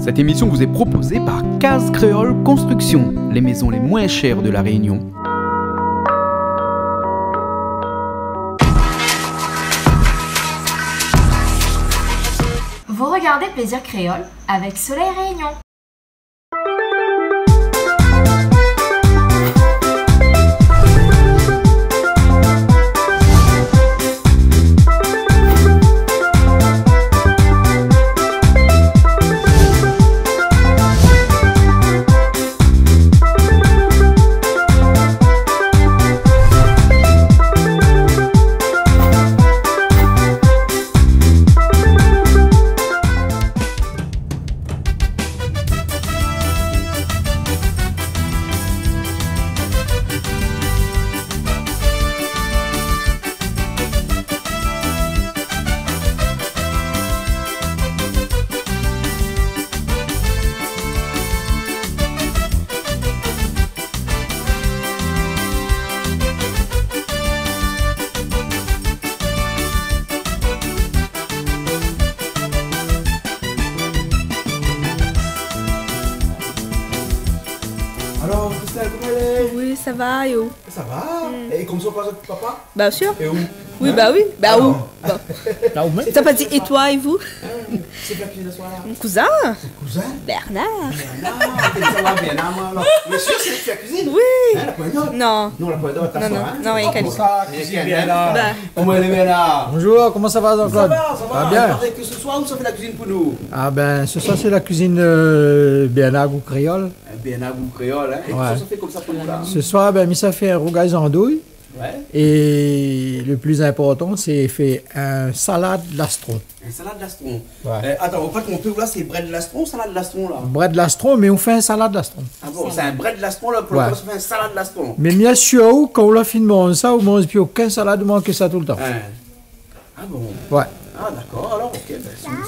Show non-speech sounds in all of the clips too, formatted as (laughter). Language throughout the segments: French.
Cette émission vous est proposée par Case Créole Construction, les maisons les moins chères de la Réunion. Vous regardez Plaisir Créole avec Soleil Réunion. Bah sûr. Et où Oui, Hein bah oui. Bah Alors où Bah. (laughs) Là où même T'as pas dit et toi et vous Hein, C'est qui la cuisine ce soir-là Mon cousin Cousin Bernard. Ça bien. Mais sûr, c'est la cuisine Oui. Hein, la Non. Non, la pointe Non, ça, non, hein non, il ça, bien dire. là. Bah. Comment elle est bien là Bonjour, comment ça va Ça Jean-Claude va, ça va. bien Regardez que ce soir, où ça fait la cuisine pour nous Ah ben, ce soir c'est la cuisine euh, Bernard ou créole. Bien à goût créole, hein Et ça fait comme ça pour nous là Ce soir, ben, ça fait un rougail andouille. Ouais. Et le plus important, c'est fait un salade lastron. Un salade d'astron. Ouais. Euh, attends, en fait, mon peu là, c'est bread lastron salade d'astron là Bread lastron, mais on fait un salade lastron. Ah bon, c'est un bread lastron là, pour Ouais. lequel on fait un salade d'astron. Mais bien sûr, quand on a fini de manger ça, on mange plus aucun salade, on mange que ça tout le temps. Ah bon Ouais. Ah d'accord, alors ok, ben,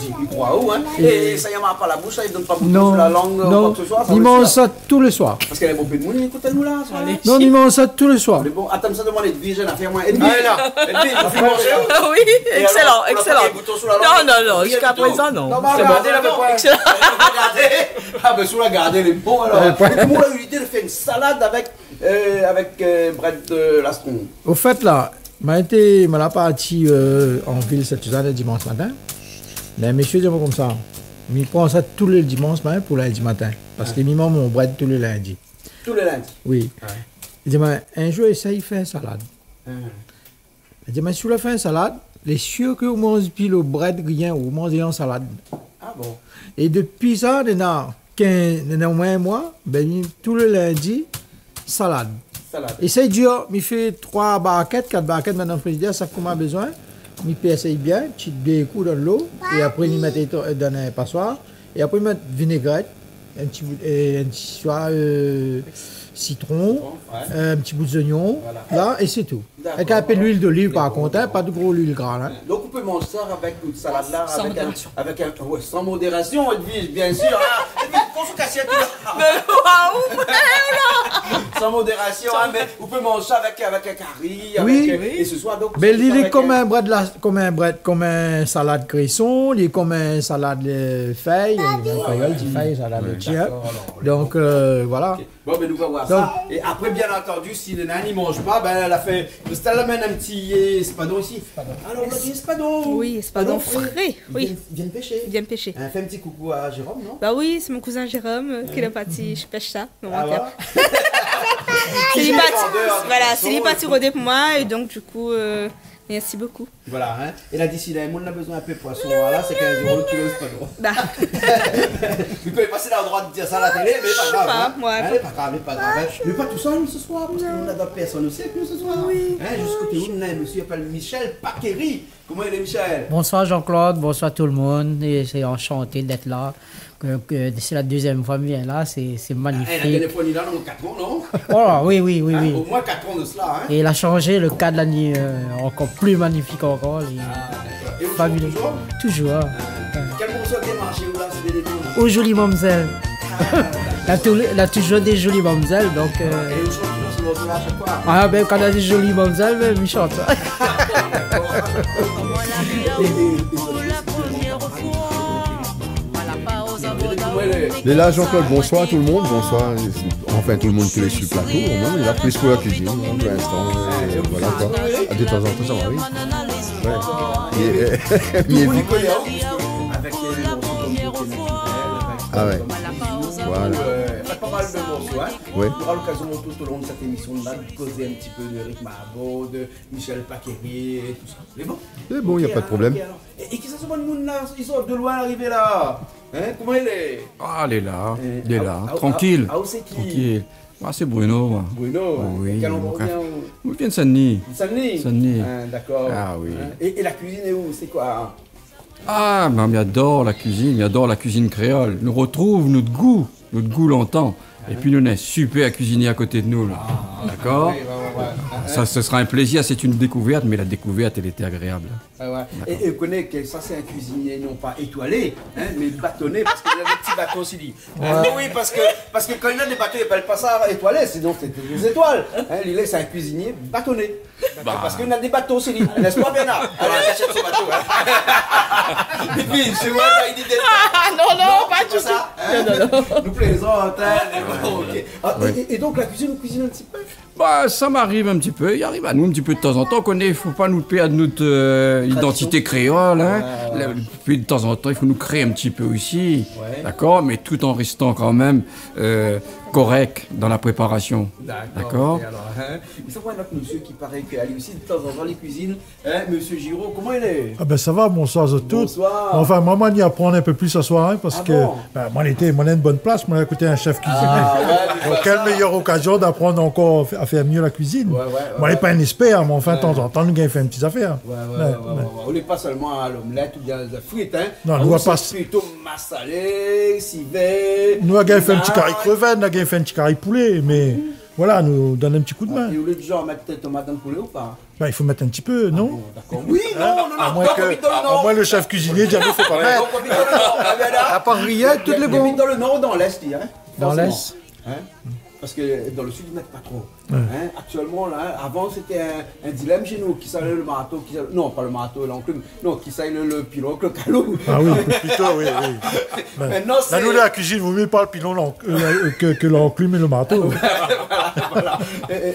dit qu'il croit où, hein Et ça y en a pas la bouche, ça, il donne pas beaucoup Non, sur la langue ou quoi non, que ce soit. il mange ça tous les soirs. Parce qu'elle est peu de monde, écoutez-nous là, ça va Non, il mange ça tous les soirs. Mais bon, attends, ça demande Edwige, elle a fait moins. Edwige, là Edwige, Ah oui, excellent, excellent. Non, non, non, jusqu'à présent, non. Non, bah, C'est regardez, bon. là, Excellent. Regardez Ah ben, sous la garder les bons, alors. Eu l'idée de faire une salade avec, euh, avec euh, bread de lastron Au fait, là, m'a été, m'a la partie euh, en ville cette le dimanche matin. Mais monsieur dit comme ça. Il prend ça tous les dimanches matin pour lundi matin. Parce qu'il mange mon bread tous les lundis. Tous les lundis? Oui. Il dit, un jour, essaye de faire une salade. Hum. Il dit, mais si vous faites une salade, les sûr que vous mangez plus le bread, rien, vous mangez en salade. Ah bon? Et depuis ça, il y a 15, il y a au moins un mois, ben, tous les lundis, salade. Salade. Et c'est dur, il fait trois barquettes, quatre barquettes maintenant frigidaire, ça qu'on a besoin. Il peut essayer bien, tu des coups dans l'eau, et après il met dans un passoire, et après il met vinaigrette, un petit bout, et un petit soit euh, citron, Ouais. un petit bout d'oignon, Voilà. là, et c'est tout. Avec un peu d'huile d'olive par contre, hein, pas de gros huile gras. Hein. Donc on peut manger ça avec une salade là, Sans avec un, modération. avec un, ouais, sans modération, Edwige, bien sûr. Ah, Edwige, prends son cassiette là. Waouh (laughs) Sans modération, hein, mais on peut manger ça avec, avec un curry, avec, Oui. euh, et ce soir donc. Mais il est comme un- bread, la- comme un bread, comme un salade cresson, il est comme un salade de feuilles, créole dit feuilles, salade de chien. Donc euh, voilà. Bon, ben nous allons voir Donc- ça. Et après, bien entendu, si le nain n'y mange pas, ben elle a fait. Christelle amène un petit espadon ici. Alors, on a dit espadon. Oui, espadon frais, oui. viennent pêcher. Bien pêché. Hein, fais un petit coucou à Jérôme, non? Bah oui, c'est mon cousin Jérôme euh, qui l'a parti, je pêche ça. Non, Ah ouais (laughs) C'est est parti, voilà, c'est parti rodé pour moi et donc du coup, euh, merci beaucoup. Voilà, hein. Et là, d'ici là, on a besoin un peu de poisson. Voilà, c'est 15 euros le kilo espadon. Bah, (laughs) Vous pouvez passer dans le droit de dire ça à la télé, mais pas grave. pas, hein. ouais. Hein, mais pas grave, mais pas grave. hein. Mais pas tout seul ce soir, parce qu'on a d'autres personnes aussi avec nous ce soir. Oui. Hein, jusqu'au côté où on a monsieur qui s'appelle Michel Paqueri. Comment il est, Michel? Bonsoir Jean-Claude, bonsoir tout le monde. Et c'est enchanté d'être là. Que, que c'est la deuxième fois que je viens là, c'est La dernière magnifique. fois, on est là dans 4 ans, non? Oh, oui, oui, oui, Hein, oui. Au moins 4 ans de cela. Hein. Et il a changé le cadre de l'année euh, encore plus magnifique encore. et Et vous fabuleux. toujours? Toujours. Quel morceau a démarché ou là C'est Aux jolies mamzelles. (laughs) il, a il a toujours des jolies mamzelles, donc. euh, Et vous chantez toujours ce morceau-là à chaque fois? Ah ben quand il a des jolies mamzelles, ben, il chante. (laughs) (laughs) Et là, Jean-Claude, bonsoir tout le monde, bonsoir. Enfin, tout le monde qui est sur le plateau, au moins, il a pris pour la cuisine, hein, pour l'instant. euh, voilà quoi. Ah, de temps en temps, ça. Ouais. Et, euh, (laughs) les avec les Naturel, avec Ah ouais. Voilà. Pas mal de morceaux, hein. Ouais. On aura l'occasion tout au long de cette émission de causer un petit peu de Eric Marbeau, de Michel Paqueri et tout ça. Mais bon. C'est bon, il n'y a pas de problème. Et, qui ça se voit le monde là Ils sont de loin arrivés là Hein Comment il est? Ah, elle est là, Euh, elle est ah, là, ah, tranquille, ah, ah, où c'est qui? Tranquille. Ah, c'est Bruno. Bruno, Oh, hein. oui, quel endroit vient où viens de Saint-Denis. Saint-Denis Saint-Denis. D'accord. Ah oui. Hein. Et, et la cuisine est où? C'est quoi? Ah, mais on adore la cuisine, on adore la cuisine créole. Nous retrouve notre goût, notre goût longtemps. Et puis nous, on est super à cuisiner à côté de nous, là. D'accord Oui, ouais, ouais, ouais. Ça, ce sera un plaisir, c'est une découverte, mais la découverte, elle était agréable. Ah ouais. Et, et vous connaissez que ça c'est un cuisinier non pas étoilé, hein, mais bâtonné parce qu'il a des petits bâtons aussi dit. Hein, oui, parce que, parce que quand il a des bâtons, il appelle pas ça étoilé, sinon c'est des étoiles. Hein, il est c'est un cuisinier bâtonné. Parce qu'il a des bateaux aussi dit. N'est-ce pas Bernard Alors il achète son bateau. hein. (laughs) Et puis chez moi, il dit des non, non, pas c'est du ça, tout. hein. Non, non, non. Nous plaisantons, (laughs) Ah, et- et, et donc la cuisine, vous cuisinez un petit peu? Bah, ça m'arrive un petit peu, il arrive à nous un petit peu de temps en temps, qu'on est, faut pas nous perdre notre euh, identité créole, hein. Ouais, Le- Puis de temps en temps, il faut nous créer un petit peu aussi, Ouais. d'accord, mais tout en restant quand même euh, correct dans la préparation. D'accord. hein. Il faut voir notre monsieur qui paraît qu'elle aussi de temps en temps les cuisines. Hein, monsieur Giraud, comment il est? Ah ben ça va, bonsoir à tous. Bonsoir. Enfin, moi, moi, y apprendre un peu plus ce soir, hein, parce Ah que bon? ben, moi, j'étais moi, j'ai une bonne place, moi, à côté un chef cuisinier. Ah, ouais, (laughs) Donc, quelle meilleure occasion d'apprendre encore à faire mieux la cuisine. Ouais, ouais, ouais, moi, je ouais. pas un expert, mais enfin, de temps en temps, nous, on fait une petite affaire. Ouais, ouais, Ouais, ouais, ouais, ouais. ouais. On n'est pas seulement à l'omelette ou bien à la frite, hein. Non, Ah, nous, on va pas- c'est plutôt massalé, civet. Nous, on a fait un petit carré crevette, a fait un petit carré poulet, mais voilà, nous donne un petit coup de main. Et au lieu de genre mettre des tomates dans le poulet ou pas Ben, il faut mettre un petit peu, non Bon, d'accord. Oui, non, non, non, À non, moins non, que, le à moins le chef cuisinier dit, il faut pas mettre. ah. À part rien, toutes les vite dans le nord ou dans l'est, dirais. Dans l'est. Hein Parce que dans le sud, ils mettent pas trop. Hein Actuellement, là, avant, c'était un, un dilemme chez nous. Qui savait le marteau qui Non, pas le marteau, l'enclume. Non, qui savait le, le pilon, le calou. Ah oui, (laughs) plutôt, oui, oui. Ben, Maintenant, Là, nous, la cuisine, vous mieux pas le pilon l'en- euh, que, que l'enclume et le marteau. (laughs) voilà, voilà.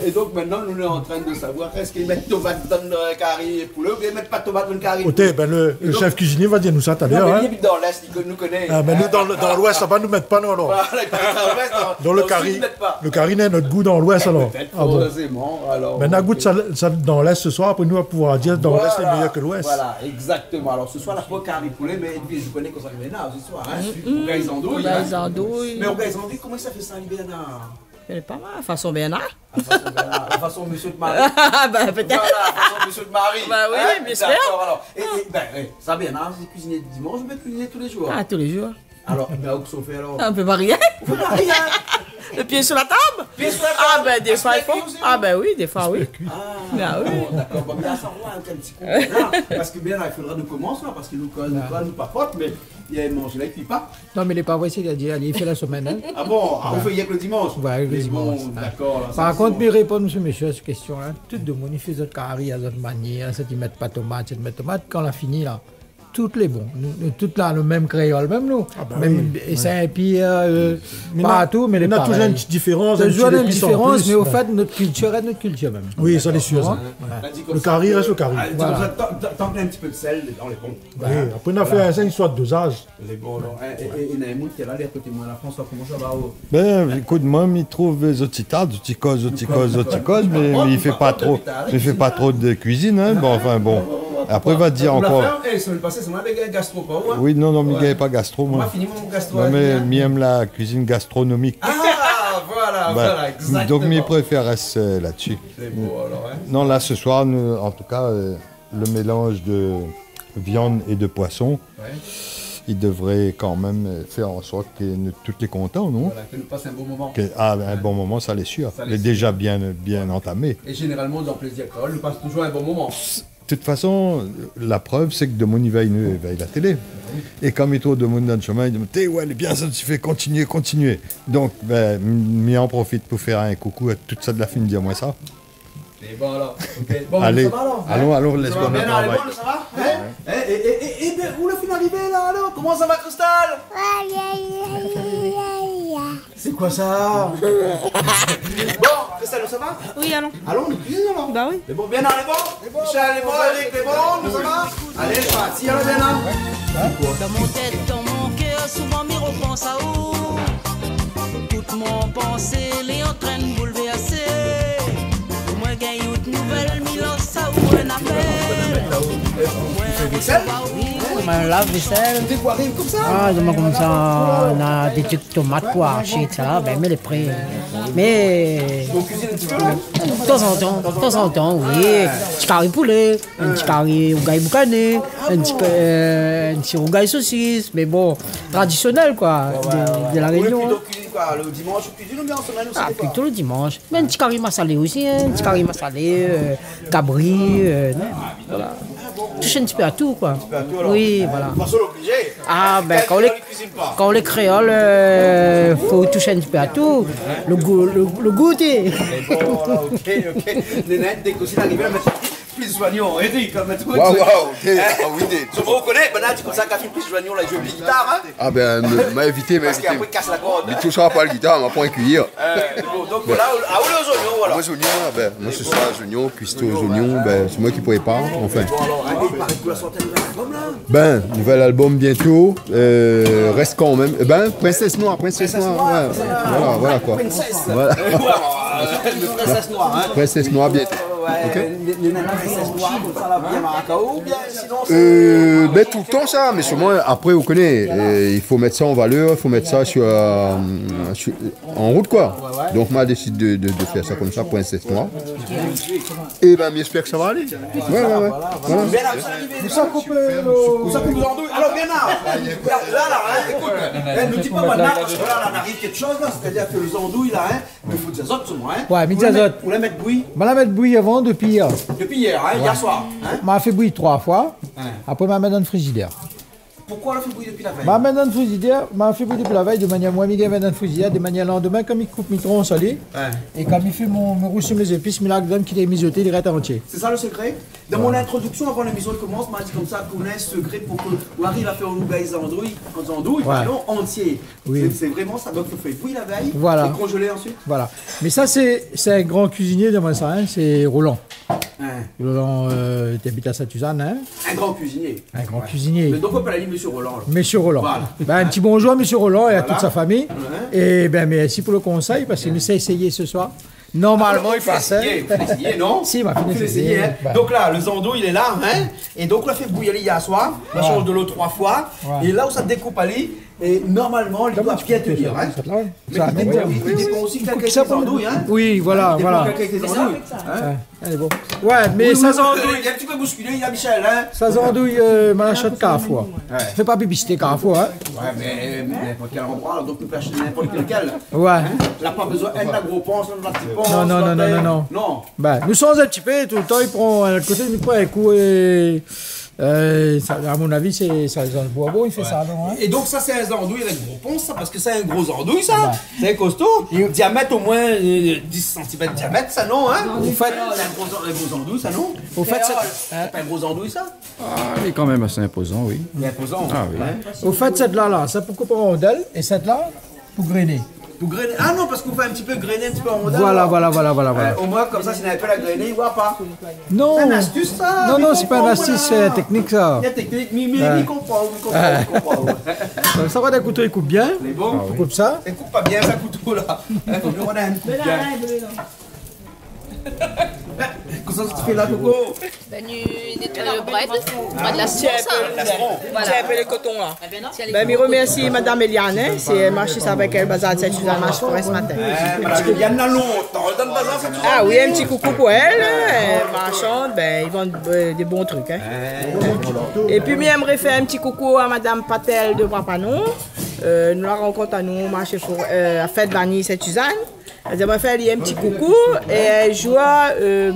Et, donc maintenant, nous sommes en train de savoir est-ce qu'ils mettent tomate dans le carré et poulet ou ils mettent pas tomate dans le carré. Côté, ben, le, le chef cuisinier va dire nous ça tout à Non, l'heure. Hein. dans l'Est, il nous connaît. Ah, mais nous, dans, dans l'ouest, ça va nous mettre pas, non, alors. Voilà, dans dans, Dans le carré. Le carré n'est notre goût dans l'ouest, alors. Peut-être, Ah bon. alors. Ben, on a goût de ça, ça dans l'est ce soir, après nous, on va pouvoir dire dans l'est, c'est Voilà, meilleur que l'ouest. Voilà, exactement. Alors ce soir, la peau carré poulet, mais Edwige, je connais qu'on Bernard ce soir. Hein. Au gars, ils andouillent. Bah, hein. ils andouillent. Mais au gars, ils andouillent, comment ça fait ça, les Bernard Elle est pas mal, façon Bernard. La façon Bernard, la (laughs) façon Monsieur de Marie. Ah, ben peut-être. Voilà, la façon Monsieur de Marie. Bah oui, Hein, bien sûr. D'accord, alors. Et, et, ben, eh, ça, Bernard, c'est cuisiner dimanche, mais cuisiner tous les jours. Ah, tous les jours. Alors, ben, où qu'on fait alors? On peut pas rien. On fait rien. (laughs) Le pied sur la table? Pied sur la Ah, ben des fois il faut. aussi, Ah, ben oui, des fois oui. Ah, Ah oui. bon, d'accord. Bon, ça va, un petit coup. Là, parce que bien, là, il faudra nous commencer, là, parce que nous, nous, nous, nous papote, mais il y a mangé là, il ne pas. Non, mais il n'est pas vrai, il a dit, allez, il fait la semaine. hein. Ah bon, ah, on fait hier que le dimanche? Ouais, le Mais dimanche, Bon, d'accord. Par contre, mes réponses, monsieur, monsieur, à cette question-là, tout le monde, il fait d'autres carrés à d'autres manières, c'est ils mettent pas tomate, c'est ils mettent tomate. Quand on a fini, là, toutes les bons, toutes là, le même créole, même nous. même et Saint-Pierre, euh, Mais partout, mais les On a toujours une petite différence. un C'est toujours une différence, plus, mais au fait, notre culture est notre culture même. Oui, ça, c'est sûr. comme Le ça carré que- reste le carré. Ah, Voilà. tant- tant- Tant qu'il y a un petit peu de sel dans les bons. Oui, après, on a fait un 5 soit de dosage. Les bons, alors. Et- il y a un monde qui est là, à côté de moi, la France, comment ça va oh? Ben, écoute, moi, il trouve des otitas, oticos, oticos, oticos, mais, il fait pas trop, il fait pas trop de cuisine, hein. Bon, enfin, bon. Après, il va te dire encore. Oui, non, non, n'y avait pas gastro, moi. fini mon gastro. Moi, hein, mais mi aime la cuisine gastronomique. Ah, voilà, Ben, voilà, exactement. donc, mes préfères restent euh, là-dessus. C'est beau, alors, hein. Non, là, ce soir, nous, en tout cas, euh, le mélange de viande et de poisson, il devrait quand même euh, faire en sorte que nous tous les contents, non Voilà, que nous passe un bon moment. Que- ah, ben, un bon moment, ça l'est sûr. Ça est sûr. déjà bien, bien entamé. Et généralement, dans Plaisir Créole, nous passe toujours un bon moment. De toute façon, la preuve, c'est que de mon il veille, il veille la télé. Et comme il trouve de monde dans le chemin, il dit T'es ouais, elle est bien ça, tu fais continuer, continuer. Donc, ben, m'y en profite pour faire un coucou à toute ça de la fin, dis-moi ça. Et bon, alors. ok. (laughs) Bon, Allez, ça va, alors hein? allons, allons, Ça laisse va bon bien, travail. allez, bon, ça va Eh, Et, et, et, et, bien, où le fin arrivé, là, alors Comment ça va, Cristal C'est quoi ça? (laughs) Christelle, ça va Oui, allons. Allons, nous cuisine alors. Bah oui. Les bons, bien, les bons Michel, les bons, Eric, les bons, nous ça va Allez, c'est parti, alors, bien, Dans mon tête, dans mon cœur, souvent m'y repense à où? Toute mon pensée, les en train de bouleverser Moi, gagne une nouvelle, m'y lance à où un appel Un lave-vaisselle. Comme ça? Ah, comme ça, on a des tomates pour arracher, ça, ben, mais les prix. Mais. De temps en temps, de temps en temps, oui. Un petit carré poulet, un petit carré rougail boucané, un petit, euh, un petit rougail saucisse, mais bon, traditionnel quoi, de, de la Réunion. Le dimanche, cuisine ou bien en semaine aussi Ah, plutôt le dimanche. Mais un petit carré massalé aussi, hein, un petit carré massalé, euh, cabri, euh, voilà. Touche un petit peu à tout quoi. Oui, voilà. Pas seul obligé Ah, ben quand cuisine pas. quand les créoles, euh, faut toucher un petit peu à tout. Le, goût, le, le goûter. (laughs) Bon, voilà, ok, ok. Les nains, dès que aussi arrivé à mettre plus soignant, Eric, comme tout. Waouh, waouh. Ah Tu me reconnais, maintenant tu commences à faire plus soignant, là, je joue guitare, hein Ah ben, m'a évité, m'a Parce évité. qu'après, il casse la corde. Il touchera pas le guitare, m'a pas un cuillère. Euh, donc voilà, à où les oignons, voilà. Moi, les oignons, là, ben, moi, ce soir, les oignons, cuistot aux oignons, ben, c'est moi qui prépare, enfin. Hein, la là Ben, nouvel album bientôt, euh, reste quand même. Eh Ben, Princesse Noire, Princesse Noire, ouais. Voilà, voilà quoi. Princesse. Voilà. Euh, euh, le princesse noire, hein. Princesse Noire bientôt. Ouais, Ok. les, les nains princesse noire, comme ça, là, bien Maracao, ou bien sinon. Euh, ben, tout le temps ça, mais sûrement après, vous connaissez, euh, il faut mettre ça en valeur, il faut mettre ça sur, euh, sur- en route quoi. Donc moi, je décide de, de, de faire ça comme ça, Princesse Noire. Et ben, j'espère que ça va aller. Ouais, ouais, ouais. Voilà. Ça coupe euh, coupe l'andouille. Alors, bien là, là, là, là, écoute, ne dis pas maintenant, parce que là, là, on arrive quelque chose, là, c'est-à-dire que les andouilles, là, hein, il faut des azotes, sur moi, hein. Ouais, mais Vous des la mettre- azotes. Vous la mettre bouillie Je vais la mettre bouillir avant depuis hier. depuis hier, hein, hier soir, hein. Je m'a fait bouillir trois fois. Après, je m'a mis dans le frigidaire. Pourquoi fait bouillir depuis la veille m'a le frigidaire, je m'a fait bouillir depuis la veille de manière moins dans le frigidaire, de manière lendemain, comme il coupe mes troncs salés. Ouais. Et comme il fait mon, rouge sur mes épices, mais là, est mijoté, il reste entier. C'est ça le secret Dans mon introduction, avant l'émission commence, m'a dit comme ça qu'on a un secret pour qu'on arrive à faire un nougat andouilles, en andouilles, Ouais. pardon, entier. Oui. C'est- vraiment ça, donc il fait bouillir la veille, Voilà. et congeler ensuite. Voilà. Mais ça, c'est c'est un grand cuisinier de moi, ça, hein, c'est Roland. Roland, euh, qui habite à Saint-Suzanne, hein, Un grand cuisinier. un grand cuisinier. Mais donc on peut la lire Monsieur Roland. Monsieur Roland. Voilà. Ben, un petit bonjour à Monsieur Roland et à Voilà. toute sa famille. Et ben merci pour le conseil parce qu'il nous s'est essayé ce soir. Normalement, il Faut passait. faut l'essayer, non? (laughs) Si, il m'a l'essayer, l'essayer, hein. bah. Donc là, le zando, il est là, hein Et donc on l'a fait bouillir hier soir, on change de l'eau trois fois, et là où ça découpe à lit, et normalement, il doit bien tenir, hein Mais ça il amène dépend- bien. il dépend aussi quelqu'un avec pour- andouilles, hein Oui, voilà, voilà. quelqu'un avec les andouilles, hein Ouais, elle est bon. Ouais, mais Oui, ça oui, zandouille, Il est un petit peu bousculé, il y a Michel, hein ça zandouille, euh, m'en achète carrefour. Fais pas bibisté carrefour, hein. Ouais, mais n'importe quel endroit, donc tu peux acheter n'importe lequel. Ouais. Hein Il n'a pas besoin d'un gros ponce, d'un petite ponce. Non, non, non, non, non, non. Non. Ben, nous sommes un petit peu, tout le temps, il prend à côté, il prend un coup et. Euh, ça, à mon avis, c'est ça, dans le bois beau, il fait ça, non hein? Et donc ça c'est un andouille avec gros ponce, ça, parce que c'est un gros andouille, ça. C'est un costaud. Diamètre au moins euh, 10 cm de diamètre, ça non, hein Au fait- C'est un gros, un gros andouille, ça non Au fait, c'est c'est- c'est pas un gros andouille, ça Ah, il est quand même assez imposant, oui. Il est imposant. Ah oui. Au fait, cette là, là, ça pour couper en rondelles et cette là pour grainer. Pour grainer. Ah non, parce qu'on fait un petit peu grainer un petit peu en rondelle. Voilà, voilà, voilà, voilà, voilà. Ouais, au moins, comme ça, s'il n'avait pas la grainer, il voit pas. Non. C'est une astuce, ça. Non, non, c'est pas une astuce, c'est une technique, ça. Il y a technique, mais mais Ouais. il comprend, il comprend, il comprend. ouais. Donc, (laughs) ça va d'un couteau, il coupe bien. Mais bon, Il coupe ça. ça coupe pas bien, ça couteau là. (laughs) Il faut qu'on ait un coupe bien. (laughs) Qu'est-ce que tu fais là, Coco Ben, nu nettoyer le bread, pas de la sauce. Voilà. Peu les cotons là. Ben, je remercie Madame Eliane, hein. c'est marché avec elle, bazar de Saint-Suzanne, marché pour ce matin. Eh, Madame Eliane, là, longtemps, ça, c'est tout ça. Ah oui, un petit coucou pour elle, hein. marchande, ben, ils vendent euh, des bons trucs. Hein. Et puis, moi, j'aimerais faire un petit coucou à Madame Patel de Papanon. Euh, nous la rencontre à nous marché pour euh, à Fête Vanille Saint-Suzanne. Elle aimerait faire lui un petit coucou et elle joue euh,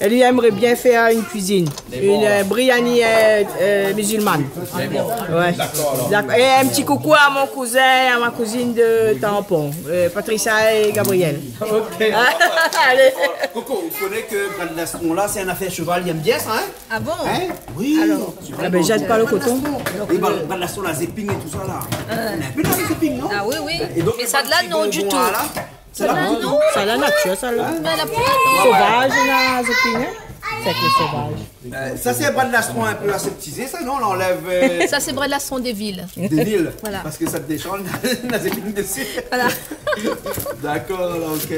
Elle lui aimerait bien faire une cuisine, une euh, biryani euh, euh, musulmane. Ouais. D'accord. Et un petit coucou à mon cousin et à ma cousine de Tampon, euh, Patricia et Gabriel. Ok. (laughs) Allez. Coco, vous connaissez que Brandastron là, c'est un affaire cheval, il aime bien ça, hein? Ah bon? Hein? Oui. Alors, Ah ben, jette pas le coton. Et Brandastron, la zéping et tout ça là. On a un peu dans la zéping, non? Ah oui, oui. Et donc, Mais ça de là, non du tout. C'est là du tout C'est la nature, ça là. Mais la pointe, non. Sauvage, la zépine. C'est que sauvage. Euh, Ça, c'est un Brandastron un peu aseptisé, ça, non? On enlève euh, (laughs) Ça, c'est vrai de la son des villes. des villes. (laughs) Voilà. Parce que ça te déchange (laughs) la zéping dessus. Voilà. D'accord, là, ok.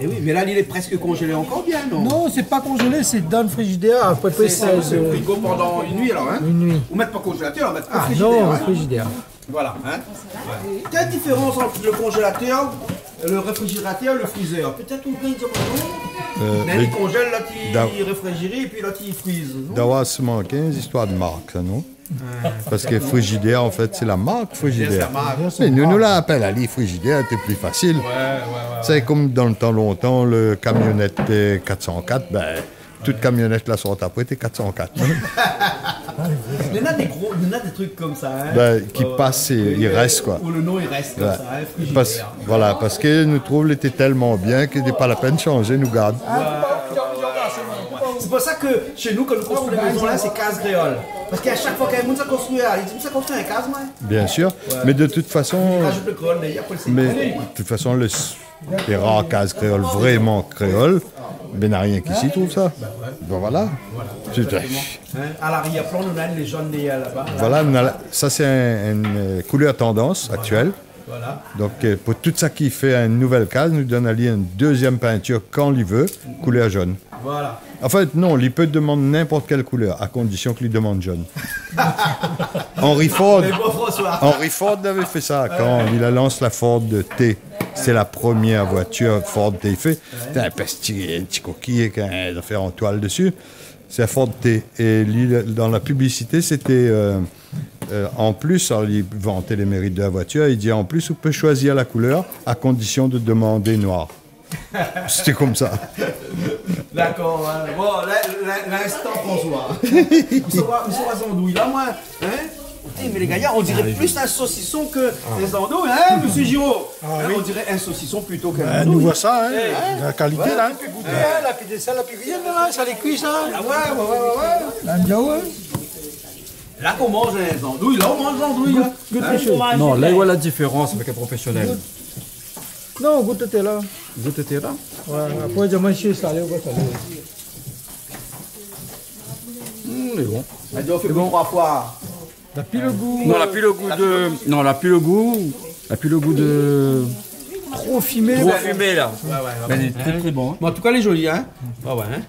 Et oui, mais là, il est presque congelé encore bien, non? Non, c'est pas congelé, c'est dans le frigidaire à peu près C'est 16 c'est au euh, frigo pendant une nuit alors, hein? Une nuit. Ou mettre pas congélateur, on mettre au Ah frigidaire. non, hein? frigidaire. Voilà, hein Ouais. Quelle différence entre le congélateur, le réfrigérateur et le freezer? Peut-être on peut dire non Euh, Mais il congèle, là, Dans- il réfrigère et puis là, il freeze. non? D'avoir ce manqué, une histoire de marque, ça, non? Parce que frigidaire, en fait, c'est la marque frigidaire. C'est la marque. Mais nous, nous l'appelle Ali frigidaire, c'était plus facile. C'est comme dans le temps longtemps, le camionnette euh, 404, ben, toute camionnette la sorte après, était 404. Il y en a des gros, il y en a des trucs comme ça, hein Ben, qui Euh, passent et ils restent, quoi. Où le nom, il reste comme ça, hein. Parce, voilà, parce que nous trouvons était tellement bien qu'il n'est pas la peine de changer, nous garde. C'est pour ça que chez nous, quand nous construisons les maisons là, c'est case créole. Parce qu'à chaque fois qu'un monde ça construit, il dit, ça construit un case, moi. Bien sûr. Mais de toute façon, Il rajoute le créole, mais le de toute façon, le, les rares cases créoles vraiment créoles, ben, n'a rien qui s'y trouve ça. Ben voilà. C'est- Hein, À l'arrière-plan, on a les jaunes là-bas. Voilà, a ça c'est un- une euh, couleur tendance actuelle. Voilà. Donc euh, pour tout ça qui fait une nouvelle case, nous donne Ali une deuxième peinture quand il veut, couleur jaune. Voilà. En fait, non, il peut demander n'importe quelle couleur, à condition qu'il demande jaune. (laughs) Henry Ford. Henry Ford avait fait ça quand il a lancé la Ford T. C'est la première voiture Ford T fait. C'était un petit, un petit coquille avec un affaire en toile dessus. C'est la Ford T. Et lui, dans la publicité, c'était euh, euh, en plus, alors, il vantait les mérites de la voiture. Il dit en plus, on peut choisir la couleur à condition de demander noir. C'était comme ça. D'accord, hein. bon, l'instant François. Sont à andouilles là, moi. Hein Putain, mais les gars, on dirait plus un saucisson que des andouilles, hein, monsieur Giraud Hein, On dirait un saucisson plutôt qu'un Ben, andouille. nous voit ça, hein, Eh, la qualité, ouais, là. tu peux goûter. Ouais, la pide ça, la pide rien, là, ça les cuit, ça. Ah ouais, ouais, ouais, ouais. Là qu'on mange les andouilles, là on mange les andouilles. Hein, les. Non, là, il voit la différence avec un professionnel. Non, goûte t'es là. Vous étiez là Ouais, après, j'ai mangé ça, allez, on va ça. Hum, il est bon. Elle doit faire plus trois fois. T'as plus le goût. Non, elle a plus le goût de. Non, elle a plus le goût. Elle a plus le goût de. Trop fumé. Trop fumé là. Ouais, ouais, ouais. Mais elle est très très bon. hein. Bon, en tout cas, elle est jolie, hein Ah ouais, hein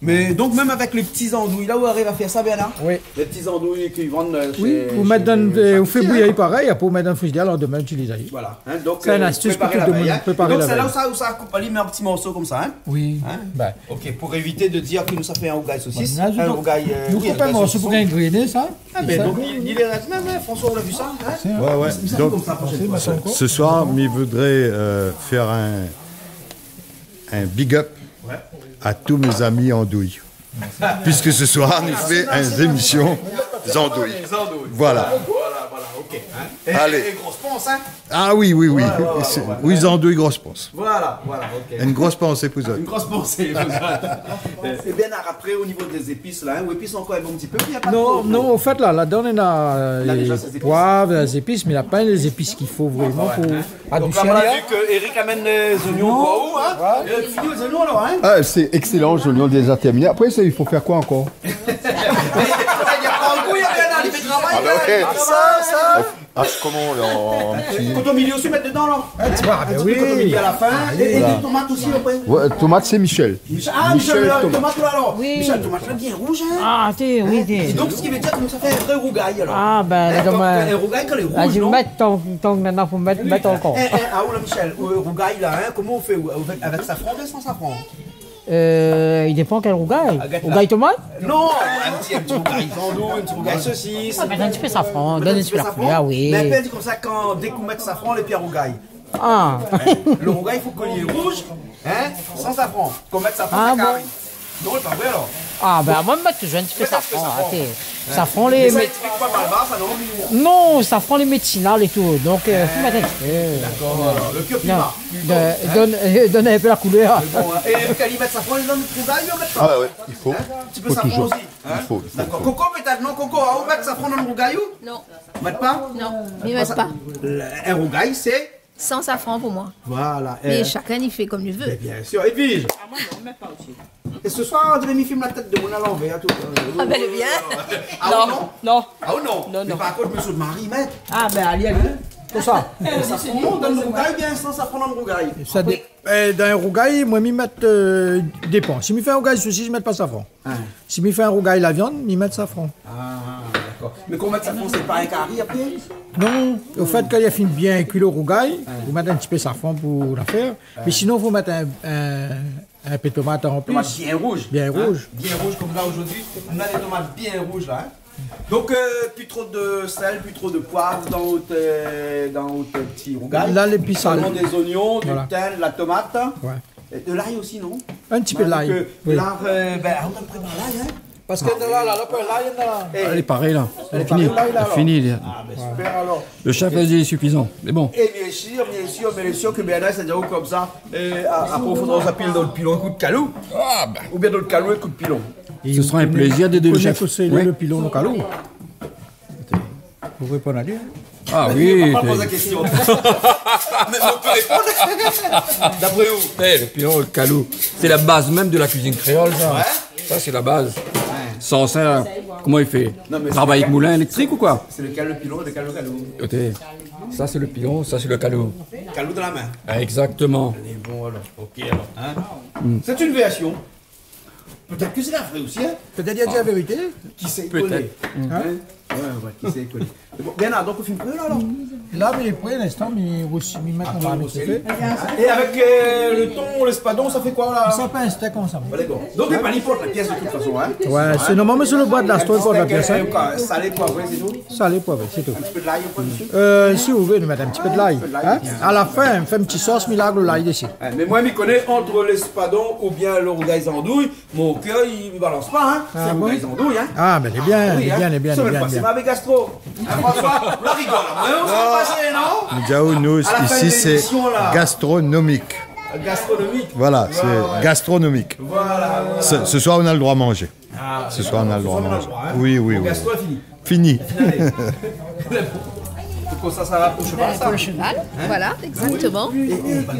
Mais donc, même avec les petits andouilles, là où arrive à faire ça, Bernard Oui. Les petits andouilles qu'ils vendent euh, chez. Oui, vous chez mettre dans, euh, vous faites charcutier, bouillir pareil, après vous mettre dans le frigidaire, le lendemain, utilisez. Voilà. Hein, donc, C'est une euh, astuce pour préparer tout le monde, veille, préparer donc, la c'est là où veille. ça, où ça coupe, Ali met un petit morceau comme ça, hein Oui. Hein Ben. Ok, pour éviter de dire que nous ça fait un rougail saucisse. Là, un rougail. euh, Nous oui, un coupons un rougail morceau pour ingrédier ça. Ah, mais donc, il il est resté même, hein, François, on l'a vu ça hein Ouais, ouais. Ça fait Donc, ça. Ce soir, il voudrait euh, faire un, un big up Ouais. À tous mes amis andouilles. Puisque ce soir, on fait une émission andouilles. Les andouilles. Voilà. Et, Allez. Et, grosse ponce, hein Ah oui, oui, oui. Ouais, ouais, ouais, C'est- ouais, ouais. Oui, andouilles, grosse pense. Voilà, voilà, ok. Une grosse pensée pour (laughs) Une grosse pensée. Et (laughs) bien après, au niveau des épices, là, hein, ou épices encore un petit peu, il n'y a pas Non, non, au fait, là, là-dedans, on a euh, Là, les épices. poivres, les épices, mais il n'y a pas les épices qu'il faut vraiment pour Donc là, on a vu que Eric amène les oignons au hein Euh, Fini les oignons, alors, hein Ah, c'est excellent, les oignons déjà terminés. Après, il faut faire quoi encore? (laughs) Ah, comment là, en petit... Coton milieu aussi, mettre dedans, là Ah, tu vois, Un ben petit oui. milieu à la fin. Et, et Voilà. des tomates aussi, après. Ouais, tomate, c'est Michel. Michel, ah, Michel, Michel, tomate. tomate, là, alors. Oui. Michel, tomate, là, bien rouge, hein Ah, t'es, oui, Et t'es. donc, ce qui veut dire que ça fait un vrai rougail, alors. Ah, ben, Hein, là, comme. Un rougail, quand il est Ah, rouge, je vais mettre ton, ton, maintenant, faut mettre, mettre encore. Eh, eh, ah, oh là, Michel, euh, rougail, là, hein, comment on fait Avec, avec safran ou sans safran Euh, il dépend quel rougail. Rougail tomate Non, un petit, un petit rougail sandou, un petit rougail saucisse. Ah, mais un petit peu safran, donne un petit peu la couleur, oui. Mais peine comme ça, quand, dès qu'on met safran, les pierres rougail. Ah. Le rougail, il faut collier rouge, hein, sans safran. Qu'on mette safran Ah à bon carré. Non, c'est pas vrai alors. Ah, ben moi, mettre toujours un petit peu safran. arrêtez. Safran, Mais les. ça explique quoi par le bas, ça non Non, safran, les médicinales et tout. Donc, euh, peu. D'accord, le Non, curcuma. de- donne, euh, donne un peu la couleur. Bon, hein. Et il met safran, il donne le rougail, on met pas. Ah ouais, ouais, il faut. Un petit peu Faut safran toujours. aussi. hein. Il faut. D'accord. Coco, peut-être non, Coco, hein, on met safran dans le rougail ou Non. Mettre pas? Non, ils mettent pas. Le- Un rougail, c'est? Sans safran pour moi. Voilà. Mais euh, chacun il fait comme il veut. Bien sûr. Et puis, et ce soir, on devait m'y filmer la tête de mon à l'envers. tout. Ah ben le bien. Ah (laughs) Non, ou non non. Ah ou non Non, Mais non. par contre, monsieur de Marie, maître. Ah ben allez, allez. Pour ça. Ça se prend dans le rougail, bien sans ça prend dans le rougail. Ça dé- dans un rougail, moi, m'y mettre euh, dépend. Si m'y fait un rougail saucisse, je mets pas safran. Si m'y fait un rougail la viande, m'y mettre safran. Ah, d'accord. Mais qu'on mette safran, c'est pas un carré après Non, au fait qu'il y a fini bien cuit le rougail, vous mettez un petit peu de safran pour la faire. Mais sinon, vous mettez un, un, un peu de tomate en plus. Tomates bien rouges. Bien hein? rouge. Bien rouges comme là aujourd'hui. On a des tomates bien rouges là. hein. Donc, euh, plus trop de sel, plus trop de poivre dans votre, euh, dans votre petit rougail. Là. Seulement des oignons, Voilà. du thym, de la tomate. Ouais. Et de l'ail aussi, non? Un petit peu de l'ail. donc, euh, ben, on va préparer l'ail, hein Parce que là, là, là, là, là. Eh, Elle est pareille là. Elle est pareille, là, C'est alors. fini. les- Ah, ben super alors. Le chef a dit il est suffisant. Mais bon. Et bien sûr, bien sûr, bien sûr que bien c'est déjà comme ça. Et à- après, il faudra s'appeler dans le pilon un coup de calou. Ou bien dans le calou un coup de pilon. Ce sera un plaisir d'aider le Vous chef. Oui. le pilon au calou Vous répondez à lui Ah Il oui. va pas poser la question. (laughs) Mais on peut répondre. (laughs) D'après où Eh, le pilon, le calou. C'est la base même de la cuisine créole, ça. Ouais. Ça, c'est la base. Sans ça, comment il fait? Non, mais Travaille c'est- avec moulin électrique ou quoi? C'est le pilon et lequel le calou Écoutez, ça c'est le pilon, ça c'est le calou. Calou de la main. Ah, Exactement. Est bon alors. Ok alors. Hein? C'est une version. Peut-être que c'est la vraie aussi, hein? Peut-être qu'il a dit la vérité. Qui s'est Peut-être. Hein? Ouais, ouais, qui s'est collé. Bon, alors, donc on filme plus là alors Là, mais pour l'instant, mais aussi, mais maintenant, on. Et avec euh, le thon, l'espadon, ça fait quoi là? Ça fait un steak ensemble. Allez, bon. Donc, il pas n'importe la pièce de toute façon, hein Ouais, c'est normalement sur le bois de la store, de la pièce. hein. Quoi, Salé, poivré, c'est tout? Salé, poivré, c'est tout. Un petit peu de l'ail au point dessus Euh, si vous voulez, nous mettre un petit peu de l'ail. Hein? À la fin, on fait une petite sauce, mais là, le l'ail dessus. Hein, Mais moi, je m'y connais entre l'espadon ou bien le rougail andouille. Mon cœur, il ne balance pas, hein C'est Ah un bon? rougail andouille, hein Ah, mais il est bien, il est bien, il est bien, C'est gastro. Hein, François, la rigole, on s'est passé, non Diao, nous, À la fin ici, c'est gastronomique. Gastronomique. Voilà, c'est gastronomique. Voilà. Ce, ce soir, on a le droit à manger. Ah, Ce soir, on a le droit à manger. droit, hein. Oui, oui, oui. gastro est fini. Fini. (laughs) Ça, ça pour le cheval, ça Pour le cheval, Hein? voilà, exactement. Et, et, bah,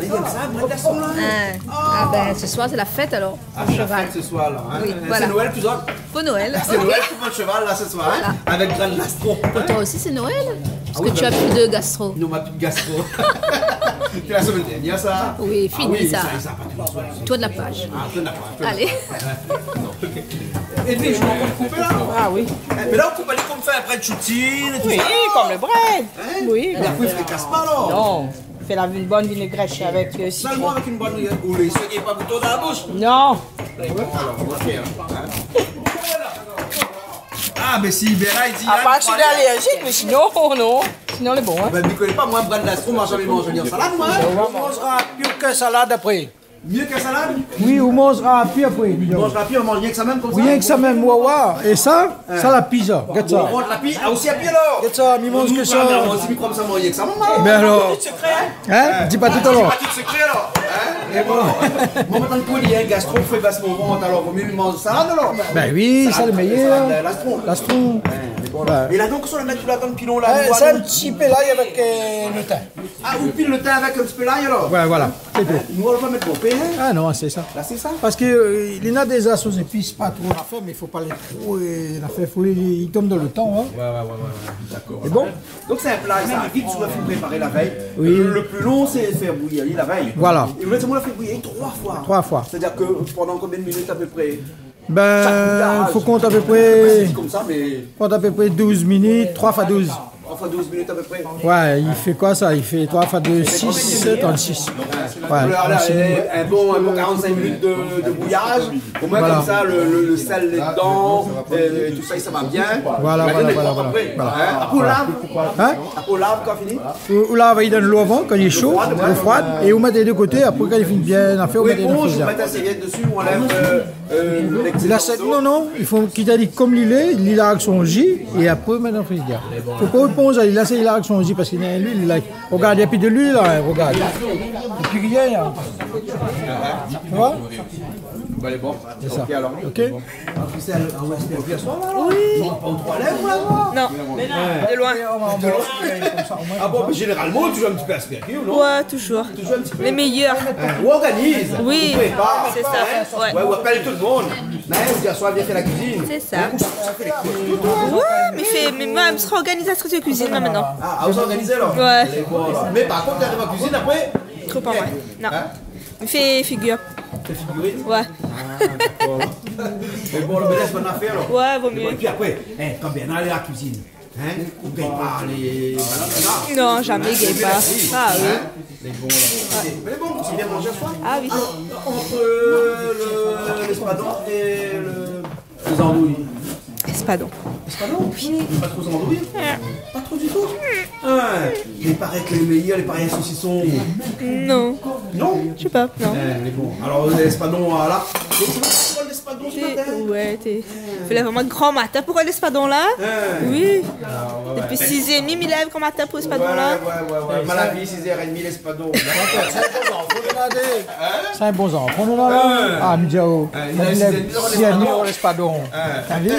ça. Ah, ah ben ce soir c'est la fête alors. Ah, le la cheval. fête ce soir, là. hein. Oui, C'est. Noël, tu dois. Pour Noël. (laughs) C'est. Noël pour mon cheval, là, ce soir, hein, avec Grand Lastron. Pour toi aussi c'est Noël Parce Ah oui, que tu bah as oui. plus de gastro. Non, ma petite gastro. (laughs) C'est la semaine dernière, ça Oui, fini, oui, ça. ça. le soir. Toi de la page. Ah, toi, d'accord, toi, Allez. (laughs) Et puis, je m'en vais couper là Ah oui. Mais là, on coupe aller comme fait après choutine et tout Oui, ça. comme le bread. Oui. Et après, il fracasse pas alors Non. Fais la, une bonne vinaigrette avec euh, citron. Seulement avec une bonne Ou les soignez pas couteau dans la bouche Non. Hein. Ah, mais si Béra, il dit. À part que je suis allergique, mais sinon, (laughs) non. Sinon, le bon. Hein. Ben, ne connais pas, moi, Brand Lastron, moi, jamais mangé en salade, moi. On mangera mieux que salade après. Mieux qu'un salade Oui, on mangera puis après. On mangera plus, on mange rien que ça même comme ça. Rien que ça même, wawa. Et ça, ça la pizza. Regarde On ça. rentre la pile, ah, aussi à pied alors Regarde ça, mi mange que ça. Ah, mais que alors Hein Dis pas tout à l'heure. pas tout secret alors Et bon, (laughs) moi maintenant il y a un gastro fait basse mon ventre alors vaut mieux manger salade alors Ben oui, ça le meilleur. L'astron L'astron. Et là donc sur le mettre le pilon là C'est un petit peu l'ail avec euh, le thym. Ah ou pile le thym avec un petit peu l'ail alors Ouais, voilà. C'est tout. Nous on va mettre bon pain hein Ah non, c'est ça. Là c'est ça Parce qu'il y en a des as aux épices, pas trop à faire, mais il faut pas les trop. euh, La faire, faut ils tombent dans le temps. Hein. Ouais ouais ouais ouais d'accord C'est bon Donc c'est un plat, ça vite, tu dois faire préparer la veille. Oui. Le, le plus long c'est faire bouillir la veille. Voilà. Et vous laissez moi la faire bouillir trois fois. Trois fois. C'est-à-dire que pendant combien de minutes à peu près? Ben, il faut compter à peu près. comme ça mais Compte à peu près 12 minutes, 3 fois 12. 3 fois 12 minutes à peu près. Ouais, il fait quoi ça? Il fait 3 fois 2, 6, 36. Ouais, Voilà, un simili- un, bon, un bon 45 minutes de, de bouillage. Au moins Voilà. comme ça, le, le, le sel est dedans, et, tout ça, ça va bien. Voilà, La voilà, voilà, voilà. après. Voilà. Hein, Après, on lave. Hein? Après, on lave quand fini. Ou ou là, il donne l'eau avant, quand il est chaud, l'eau froide, et vous mettez les deux côtés, après quand il finit bien à faire, mettez dans le bon, je frigidaire. mets ta serviette dessus, on enlève euh, euh, La non, non, il faut qu'il dit comme il est, il l'a avec son J, et après, il met dans le frigidaire. Faut pas répondre, il laisse, il l'a avec son J, parce qu'il y a l'huile, il a- regarde, il n'y a plus de l'huile, là, hein, regarde. Et puis rien, là. Tu vois? Bah, elle est bon. C'est ça. Ok, alors. Ok soir, là Oui. Non, pas aux trois lèvres, là, Non, de loin. De loin. Ah bon, mais généralement, tu joues un petit peu aspiré, ou non Ouais, toujours. Toujours un petit peu. Les meilleurs. Ou organise. Oui, c'est ça, ouais. Ou appelle tout le monde. Hein, ou soit viens faire la cuisine. C'est ça. Les. Ouais, mais, fait, mais moi, je me serai organisatrice de cuisine là maintenant. Ah, vous organisez alors Ouais. Elle. Mais par contre, t'arrives en cuisine après Trop pas mal. Non. Hein Mais fais figure. T'es figurine Ouais. Ah, d'accord. Mais bon, le laisse bonne affaire alors. Ouais, vaut mieux. Et puis après, eh, quand bien aller à la cuisine, hein, on paye pas les. Voilà, Non, jamais, gay pas. Ah oui. Hein Mais bon, là. Mais bon, c'est bien mangé soir Ah oui. Entre euh, le- l'espadon et le, les andouilles. Espadon. Espadon Oui. Pas trop andouilles Pas trop du tout Hein, Il paraît que les meilleurs, les pareils saucissons. Non. Non Je sais pas, non. Eh, mais bon, alors l'espadon, voilà. L'espadon ce T'es- matin Ouais, t'es. Fais vraiment grand matin pour l'espadon là? Oui. Ah, Depuis 6h30, il lève grand matin pour l'espadon Ouais, là ouais, ouais, ouais. Malavi, 6h30, l'espadon. C'est un bon enfant, on en a là. Ah, Midjao. Hein il l'espadon. on l'espadon. T'as vu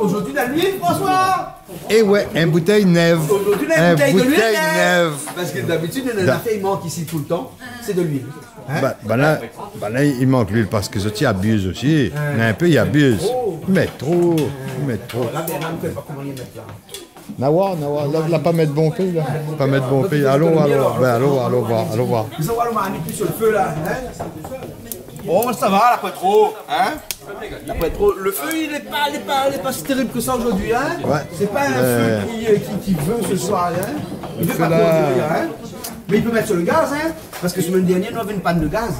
Aujourd'hui, de l'huile, François Et ouais, un bouteille neuve. Aujourd'hui, on a Un une bouteille de l'huile. bouteille hein. neuve. Parce que d'habitude, a fait, il manque ici tout le temps. C'est de l'huile. Hein? Bah, bah là, bah là, il manque l'huile parce que Zoti abuse aussi. Mais un peu, il abuse. Il met trop. Il met trop. Là, bien, là, ne pas comment les mettre là. Nawa, Nawa, là, là, pas mettre bon pays, là. Pas mettre bon pays. Allons, allons, ben, allons, allons voir, allons voir. Vous allez voir, on mis plus sur le feu là. Bon, ça va, pas trop. Hein? Pas trop. Le feu, il n'est pas, il est pas, il est pas si terrible que ça aujourd'hui. Hein? Ouais. C'est pas un Euh. feu qui, euh, qui, qui veut ce soir. Hein? Il veut pas là- hein? Mais il peut mettre sur le gaz, hein? Parce que semaine dernière, nous avions une panne de gaz.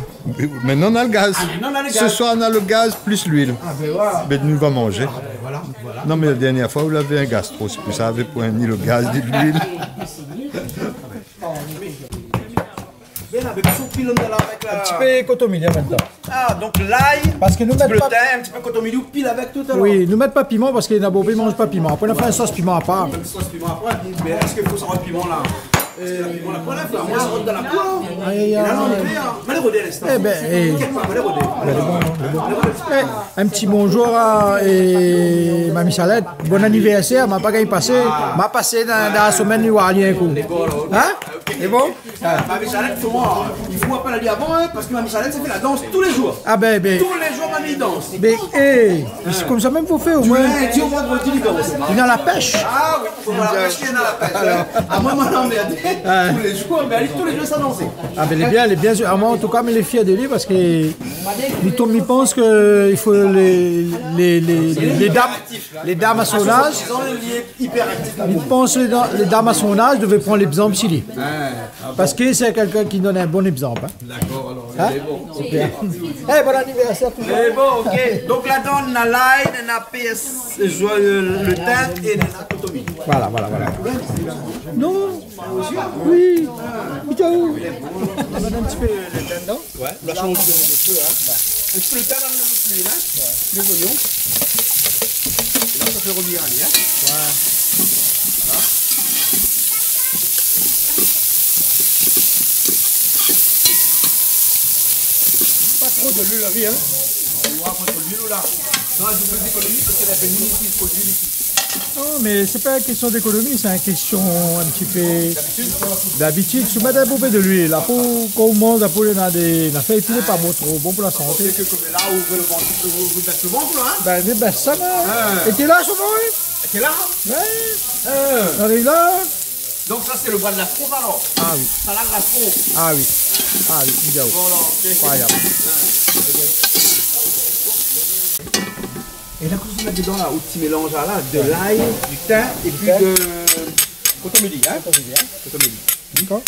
Maintenant, on a le gaz. Ah, maintenant, on a le Ce soir, on a le gaz plus l'huile. Ah, ben voilà. Ben, nous va manger. Voilà, voilà. Non, mais la dernière fois, vous l'avez un gastro. C'est pour ça, vous avez ni le gaz, ni l'huile. Bien, avec son pilon de là, avec la... Un petit peu même temps. Ah, donc l'ail, Parce que nous un petit mettons peu le pas... un petit peu cotomilou, pile avec tout à l'heure. Oui, nous mettons pas piment parce que les nabobés ne mangent pas piment. Après, on a fait un sauce piment à part. Une sauce piment après. Mais est-ce qu'il faut ça de piment là? Dans hein. Est hein. Eh ben, eh. Eh, un petit bonjour à et Mamie Salette. Bon anniversaire, m'a pas gagné passé. M'a passé dans, dans la semaine du Walien un coup. Hein? C'est bon? Ma Michalette, faut moi, il faut pas la dire avant, hein, parce que ma Michalette, ça fait la danse tous les jours. Ah ben, ben. Tous les jours, mamie danse. Ben, eh, c'est comme ça même faut faire au moins. au vendredi, il danse. Il est dans la pêche. Ah oui, faut voir la pêche, il y en a la pêche. hein. À moi, mais tous les jours, mais allez, tous les jours, ça. Ah ben, il est bien, il est bien sûr. Ah, moi, en tout cas, mais il est de lui parce que il tombe- il pense qu'il faut les, les, les, les dames, les dames à son âge. Il pense que les, les dames à son âge devaient prendre l'exemple s'il est. Parce que c'est quelqu'un qui donne un bon exemple. hein. D'accord, alors, Hein bon. Super. Eh, bon anniversaire tout le monde. Eh bon, ok. Donc là-dedans, on a l'ail, on a PS, le thym et on a cotomie. Voilà, voilà, voilà. Non Oui Ciao On va mettre un petit peu le thym dedans Ouais, la change de feu, hein. Un petit peu le dans le hein? Les oignons. Et là, ça fait revenir aller, hein. Voilà. Pas trop de l'huile à vie, hein? On voit contre l'huile là. Non, je fais des économies parce qu'elle a fait une ici, pour l'huile ici. Non, mais c'est pas une question d'économie, c'est une question un petit peu d'habitude. Met un peu de l'huile, là, pour qu'on mange, là, pour on a des on a fait épiler pas bon, trop bon pour la santé. C'est que comme là, ouvrez le ventre, vous baissez le ventre, là, hein? Ben, mais ça va. Ah. Et t'es là, souvent, oui? T'es là? Ouais. Euh. On est là Donc ça, c'est le bras de la fronde alors? Ah oui. Salade de la fronde. Ah oui. Ah oui, Ndiaye. Voilà, ok. Incroyable. Et là, qu'est-ce qu'on met dedans là, au petit mélange là, De l'ail, du thym et puis de, Quand on me dit, hein Quand on me dit. D'accord.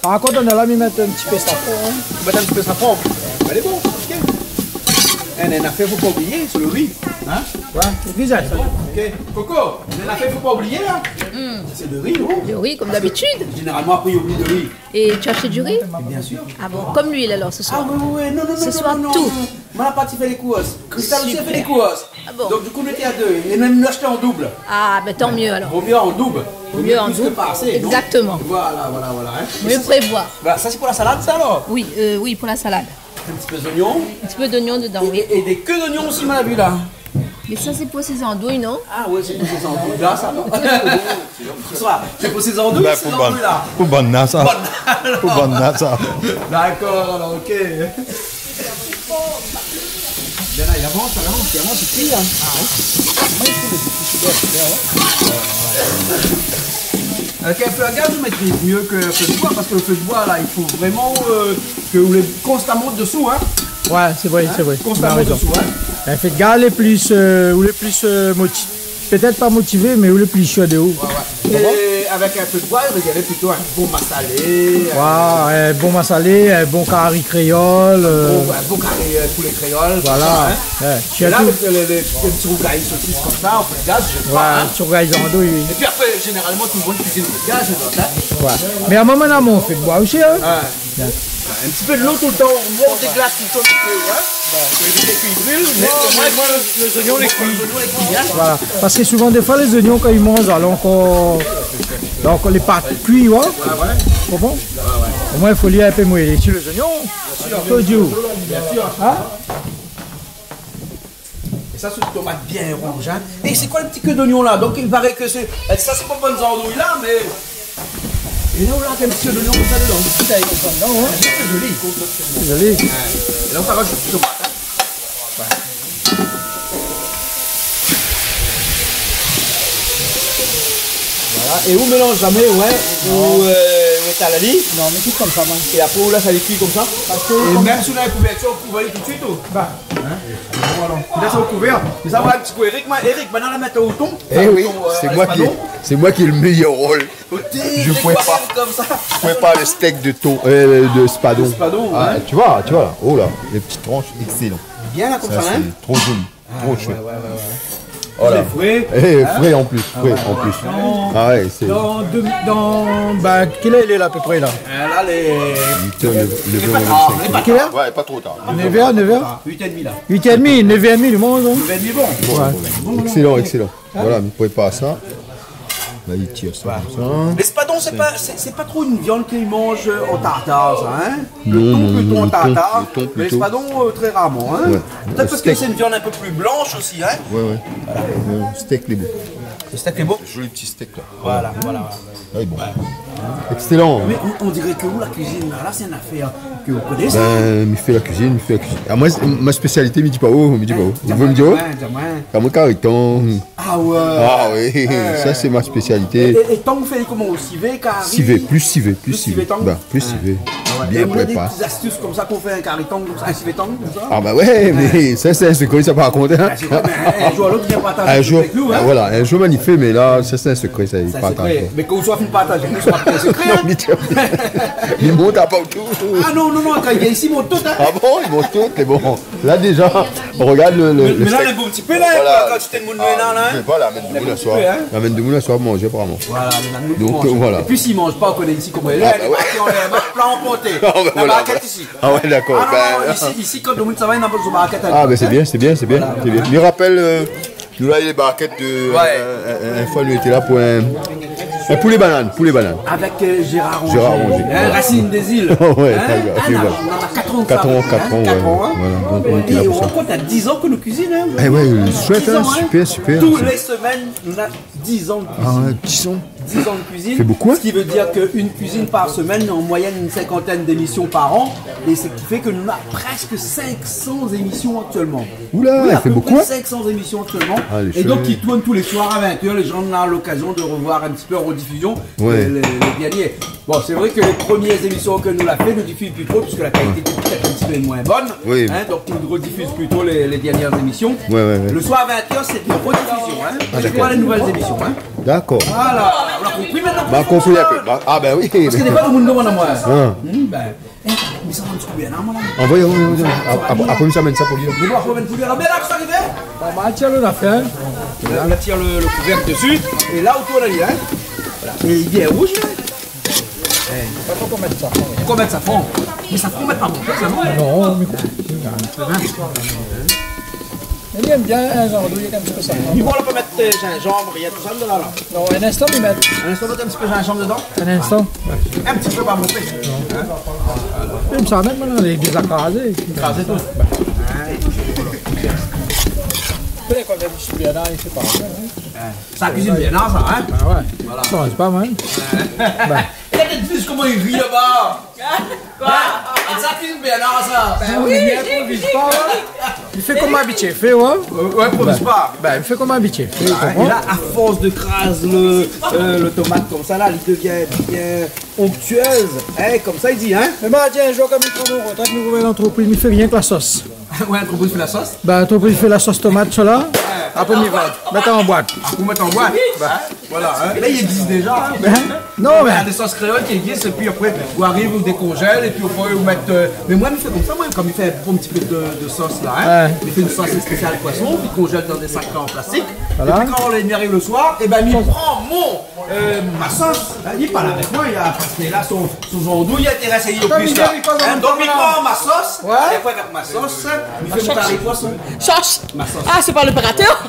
Par contre, on a là mis mettre un petit peu. On va mettre un petit peu ça fort. Elle est bon, ok. Un un affaire, faut pas oublier, c'est le riz. Hein? Ouais, le visage. Ok. Coco, un affaire, faut pas oublier là. C'est le riz, non? Le riz, comme d'habitude. Généralement, après, il oublie de riz. Et tu as acheté du riz? Bien sûr. Ah bon, comme l'huile alors ce soir. Ah oui, oui, oui, non, non, non. Ce non, soir, non, non, tout. non. Moi, la partie fait les courses. Cristal aussi a fait les courses. Ah bon Donc, du coup, on était à deux. Et même nous acheter en double. Ah, ben tant mieux alors. Vaut mieux en double. Vaut mieux en double. pas assez, non? Exactement. Voilà, voilà, voilà. hein. Mieux prévoir. Voilà, ça, c'est pour la salade, ça alors? Oui, euh, oui, pour la salade. Un petit peu d'oignon. Un petit peu d'oignon dedans, oui. Et des queues d'oignon aussi, m'a là. Mais ça, c'est pour ses andouilles, non? Ah ouais, c'est pour ces andouilles là, ça. Soir, (laughs) c'est pour ces (laughs) andouilles, Ben, ces là. pour bonne ça. Pour bonne ça. D'accord, alors ok. Bien là, il avance, il avance, il avance, il tire. Ah ouais. Moi, des petits super, ouais. Avec un feu à gaz, je maîtrise mieux que le feu de bois, parce que le feu de bois, là, il faut vraiment euh, que vous l'ayez constamment dessous, hein. Ouais, c'est vrai, c'est vrai. Constamment dessous, hein. Un fait de gars, les plus, euh, ou les plus euh, motivés. Peut-être pas motivés, mais ou les plus chauds de haut. Et avec un feu de bois, regardez plutôt un bon massalé, Ouais, un bon massalé, un bon carré créole. euh, bon, un bon carré euh, poulet créole. Voilà. hein. Ouais. Et là, tout. avec les, les, les petits rougailles saucisses comme ça, on fait le gaz, je sais Ouais, hein. andouilles, oui. Et puis après, généralement, tout le monde cuisine le gaz, je note, hein. Ouais. Mais à un moment, on fait de bois aussi, hein. Ouais. Un petit peu de l'eau tout le temps, on monte des glaces tout le temps, ouais. Cuits, hein. Voilà. Parce que souvent, des fois, les oignons, quand ils mangent, alors encore. Donc, les pâtes cuites, ouais. Tu comprends Au moins, il faut lire un peu mouiller sur les oignons? Bien sûr. Hein? Et ça, c'est une tomate bien rouge, hein. Et c'est quoi le petit queue d'oignon là? Donc, il paraît que c'est. Ça, c'est pas bonnes andouilles là, mais. Et là, on a un petit queue d'oignon comme ça dedans. Tout est comme ça dedans, hein. C'est joli, C'est joli. Et là, on rajoute une tomate, hein. Voilà. Et on mélange jamais, ouais. Ou euh, où est à la lit. Non, mais tout comme ça, man. Et après, là, ça les cuit comme ça. Et même si on a couverture, on peut aller tout de suite. oh. Bah. Voilà. Là, c'est au couvert. Mais ça va un petit coup, Eric. moi, Eric, maintenant, la mettre au thon. Eh oui, euh, c'est moi qui. C'est moi qui ai le meilleur rôle. Je pouvais pas, comme ça? je pouvais pas le steak de thon, euh, de spadon. De spadon, Ah, ouais. Tu vois, tu vois là. Oh là, les petites tranches, excellent. Bien là, comme ça, Ça, hein? trop joli, trop ouais, chouette. ouais, ouais, ouais. Voilà. Les frais. Eh, Hein? frais en plus, frais en plus. Ah ouais, c'est. Dans, deux- dans, bah, quelle heure il est là à peu près là? Euh, Là, les. Putain, le, le Les verre, patates. on Les le patates. sait. Ouais, pas trop tard. 9h, 9h 8h30 là. 8h30, 9h30 du monde. hein 8h30 bon. Excellent, excellent. Voilà, mais prépare ça. Là, il tire ça comme ça. L'espadon, c'est pas, c'est, pas trop une viande qu'ils mangent en tartare, ça, hein? Le Non, plutôt non, en tartare, le mais l'espadon euh, très rarement, hein? Ouais. Peut-être parce que c'est une viande un peu plus blanche aussi, hein? Ouais, ouais. Le steak, les beaux. Le steak est beau Joli petit steak là. Voilà, voilà. Ah, il est bon. Excellent. Mais on, on dirait que vous, la cuisine, là, là, c'est une affaire que vous connaissez. Ben, il fait la cuisine, il fait la cuisine. Ah, moi, ma spécialité, me dit pas où, me dit pas où. Vous pouvez me dire où Ouais, un carton. Ah ouais Ah oui, ça c'est ma Et, spécialité. et, et tant que vous faites comment au civet, carré Civet, plus civet, plus Plus civet civet. Bah, plus civet. Et Bien on a des préparé. petites astuces comme ça qu'on fait un carré-tang, comme ça, un civet-tang, comme ça Ah bah ouais, mais ça c'est un secret, ça pas raconter. Hein. mais un jour à l'autre, viens partager Un tout jour, avec nous, hein ah, voilà, un jour magnifique, mais là, c'est un secret, ça il c'est partage. Mais quand vous ça va pas un secret, hein Non, mais tiens, il monte pas tout. Ah non, non, non, quand il vient ici, mon tout, hein Ah bon, ils montent tout, c'est bon. Là déjà, on regarde le. le, Mais, là, on est un petit peu là, quand tu t'es de mon là, là. Je sais pas, la mène de On est petit soir. hein. La mène de moule à soir, manger apparemment. Voilà, mais Donc, on voilà. mange. Et puis s'ils mangent pas, on connaît ici comment elle est. Ah, Elle est plan emporté. Ah, bah, La barquette ici. Ah ouais, d'accord. Ah Ben, ici, quand le monde va, il n'a pas de barquette. Ah, ben c'est bien, c'est bien, c'est bien. c'est me rappelle, euh, nous là, il y a les barquettes de. Ouais. euh, une fois, nous étions là pour un. Un poulet banane, poulet banane. Avec euh, Gérard Rongier. Gérard Rongier. Hein, Racine des îles. (laughs) Ouais, Hein Ah, on a- voilà. on en a 4 ans de 4 ans, fabrique, 4 ans, hein, ouais. quatre ans, hein. Voilà, donc on était là Et on pour ça. rencontre à 10 ans que nous cuisine. Hein. Eh ouais, chouette, hein, ans, super, super. Tous les semaines, on a 10 ans de Ah cuisine. ouais, petits sons. 10 ans de cuisine. C'est beaucoup, hein Ce qui veut dire qu'une cuisine par semaine, en moyenne une cinquantaine d'émissions par an. Et ce qui fait que nous avons presque 500 émissions actuellement. Oula, peu beaucoup, près hein 500 émissions actuellement. Ah, et donc qui tournent tous les soirs à 20h. Les gens ont l'occasion de revoir un petit peu en rediffusion Ouais. les, derniers. Bon, c'est vrai que les premières émissions que nous l'a fait, nous diffusons plus trop, puisque la qualité était peut-être un petit peu moins bonne. Oui. Hein, donc nous rediffusons plutôt les, les dernières émissions. Ouais, ouais, ouais. Le soir à 20h, c'est une rediffusion. Hein. Ah, C'est les nouvelles émissions. Hein. D'accord. Voilà, on a compris maintenant. Bah, compris un peu. Bah, ah, ben oui. Parce que des fois, le monde demande à moi. Eh, mais ça va un petit peu bien, hein, on va le On le affaire. On attire le, le couvercle dessus. Et là, autour, on dit, hein. Voilà. Et il est rouge, là. Pas trop qu'on mette ça. Faut qu'on mette ça fond. Mais ça fond, mettre pas bon. ça, non Non, mais Il aime bien un genre d'eau, il a un petit peu ça. Du coup, on peut mettre euh, gingembre, il y a tout ça dedans, là. Non, un instant, il met. Un instant, mettre un petit peu de gingembre dedans. Un instant. Un petit peu, pas monter. Il me maintenant, les des écrasés. Écraser tout. A du là, il pas. hein. Ça cuisine bien, non, ça, hein? Ah ouais. Voilà. Ça, c'est pas mal. Ben. Il a peut-être plus comment il rit là-bas. (laughs) Quoi? Ça bien, non, ça? Ben oui, il improvise pas, ouais. Il fait comme un habitué, fait, ouais. Ouais, improvise pas. Ben, il fait comme un habitué. Ah, Et là, à force de craser le, euh, le tomate comme ça, là, il devient bien onctueuse. Hein, comme ça, il dit, hein? Mais bah, tiens, un jour comme il prend mon retraite, nous l'entreprise, il fait rien que la sauce. (laughs) Ouais, un il fait la sauce. Ben, l'entreprise fait la sauce tomate, cela. Après, il va. Mettez en boîte. Vous mettez en boîte? Hein, Voilà, hein. Là, il existe déjà. Hein? Non, Il y a mais. des sauces créoles qui existent, et puis après, vous arrivez, vous décongèlez, et puis vous mettez. euh, Mais moi, il fait comme ça, moi, comme il fait un petit peu de, de sauce là, hein. Ouais. Il fait une sauce spéciale poisson, puis il congèle dans des sacs en plastique. Voilà. Et puis quand on arrive le soir, et ben, il prend mon, euh, ma sauce. hein, Il parle avec moi, il a, parce qu'il est là, son, son jandou, il a été renseigné au plus il là. Hein, Donc, il prend ma sauce, Ouais. et après, avec ma sauce, il fait mon carré poisson. Cherche Ma sauce. Ah, c'est pas l'opérateur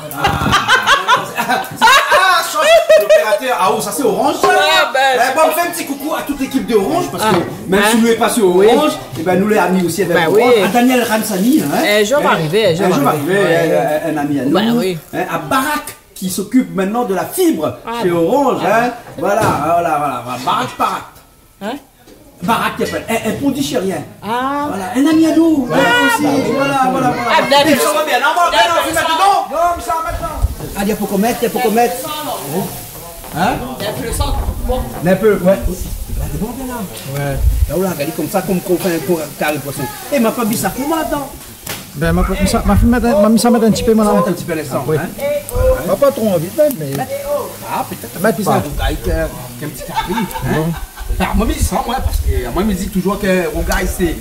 Ah, change l'opérateur. Ah, oh, ça c'est Orange. ça. Ah, ben, Eh, bon, on fait un petit coucou à toute l'équipe d'Orange parce que Ah. même Hein? si nous est pas sur Orange, et ben nous les amis aussi avec Ben Orange. oui. À Daniel Ramsani, hein. Un jour va arriver, un jour Un va jour va arriver. arriver, un, un ami à nous. Ben oui. Hein, à Barak qui s'occupe maintenant de la fibre Ah. chez Orange. Hein. Voilà, voilà, voilà, voilà. Barak, Barak. Hein Barak qui appelle, un, un pondichérien. Ah, Voilà, un ami à nous. hein. Voilà, voilà, voilà. Ah, ben, Et ça va bien, non, ben, non, ben, fais ça maintenant. Non, ça maintenant. Ah, il pour qu'on mette, il pour qu'on mette. Hein a plus le sang. Bon. un peu, ouais. Là, c'est bon, bien là. Ouais. Là, on l'a regardé comme ça, comme qu'on fait un carré poisson. Et ma femme, ça pour moi là-dedans. Ben, ma, ma, ma fille m'a ça mettre un petit peu, mon Ça être un petit peu l'instant. Oui. Hein? Pas, pas trop envie de mettre, mais. Ah, peut-être Mettre plus pas. un rougail qu'un qu'un petit carré. Hein? Alors, moi, je me dis ça, moi, parce que moi, je me dis toujours que rougail, c'est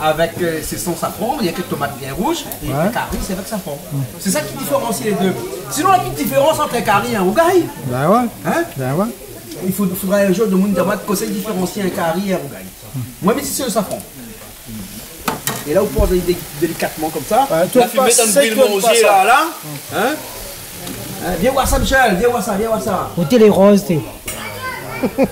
avec euh, c'est sans safran, il y a que tomates bien rouges, et Ouais. le carré, c'est avec safran. C'est ça qui différencie les deux. Sinon, la petite différence entre un carré et un rougail, Ben ouais. hein? Ben ouais. Il faut- faudrait un jour de monde dire conseil différencier un carré et un rougail. Moi, mais c'est le safran. Et là, vous posez dé- délicatement comme ça. Ouais, la tourne fumée dans le brûle là, là. Hein? Hein, Viens voir ça, Michel, viens voir ça, viens voir ça. Ôtez les roses, t'es.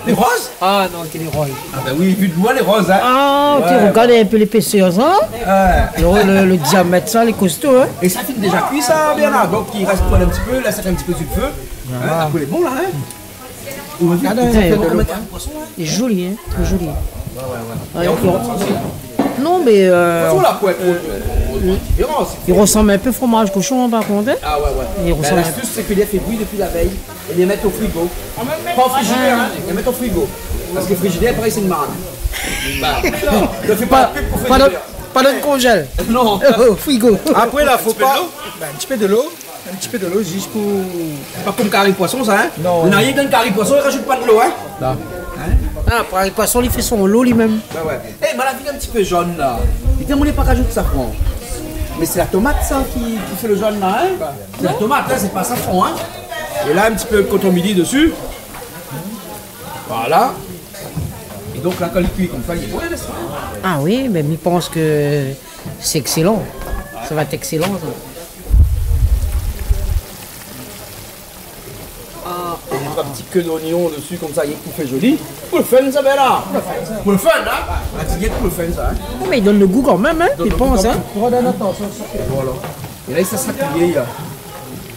Les roses? Ah non, t'es les roses. Ah, ben oui, vu de loin, les roses, hein. Ah, tu Ouais. regardes un peu l'épaisseur, hein Ouais. le, le, le diamètre, ça, les costauds, hein Et ça fait déjà cuit, ça, bien là. Donc, il reste poil un petit peu, là, ça fait un petit peu sur le feu. Hein, après, il est bon, là, hein. Regarde, hein, hein. Il est joli, hein Très joli. Et on Non, mais euh, la couette, euh, euh, il ressemble un peu au fromage cochon, par contre. hein Ah ouais, ouais. Il Ben, ressemble L'astuce, c'est que les fait bouillir depuis la veille et les mettre au frigo. Pas au frigidaire, hein, les mettre au frigo. Parce que le frigidaire, pareil, c'est une marde. Bah, (laughs) non, ne fais pas Pas de, pas de congèle. (laughs) Non. (laughs) Oh, frigo. Après, là, faut pas. Ben, un petit peu de l'eau. Un petit peu de l'eau juste pour. C'est pas comme carré poisson, ça, hein Non. On n'a rien qu'un carré poisson, il rajoute pas de l'eau, hein? Ah, pour les poissons, il fait son lot lui-même. Bah ouais. Eh, mais la vie est un petit peu jaune, là. Il n'est pas rajouté safran. Mais c'est la tomate, ça, qui, qui fait le jaune, là, hein C'est la tomate, hein, c'est pas safran, hein Et là, un petit peu de coton midi dessus. Voilà. Et donc, là, quand il cuit comme ça, il est bon, pas Ah oui, mais il pense que c'est excellent. Ça va être excellent, ça. Et mettre un petit queue d'oignon dessus, comme ça, il est tout fait joli. Pour le fun, ça, ben là. Pour le fun, hein. La petite pour le fun, ça, hein. Mais il donne le goût quand même, hein Il pense, hein. Voilà. Et là, il s'est sapouillé, là.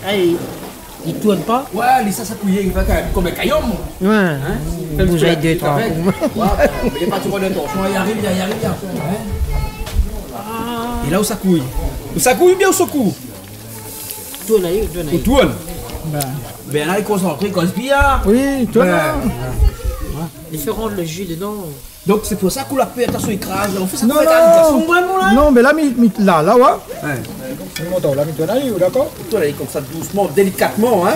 Ah, il, tourne pas. Ouais, il s'est sapouillé, il va quand même comme un caillon. Ouais. Hein. Il bouge avec deux, trois. (laughs) Ouais, il est parti prendre un torchon, il arrive bien, il arrive bien. Hein Et là où ça couille? Où ça couille bien ou ça couille? Tourne tourne tourne? Ben là, il est concentré, il bien. Oui, toi, Ouais. là. Il fait rendre le jus dedans. Donc c'est pour ça qu'on l'a fait attention écrase. On fait ça Non, non, vraiment là. non, mais là, mi- mi- là, là, ouais. Ouais. Là, mi donne à lui, d'accord? Toi, là, comme ça doucement, délicatement, hein.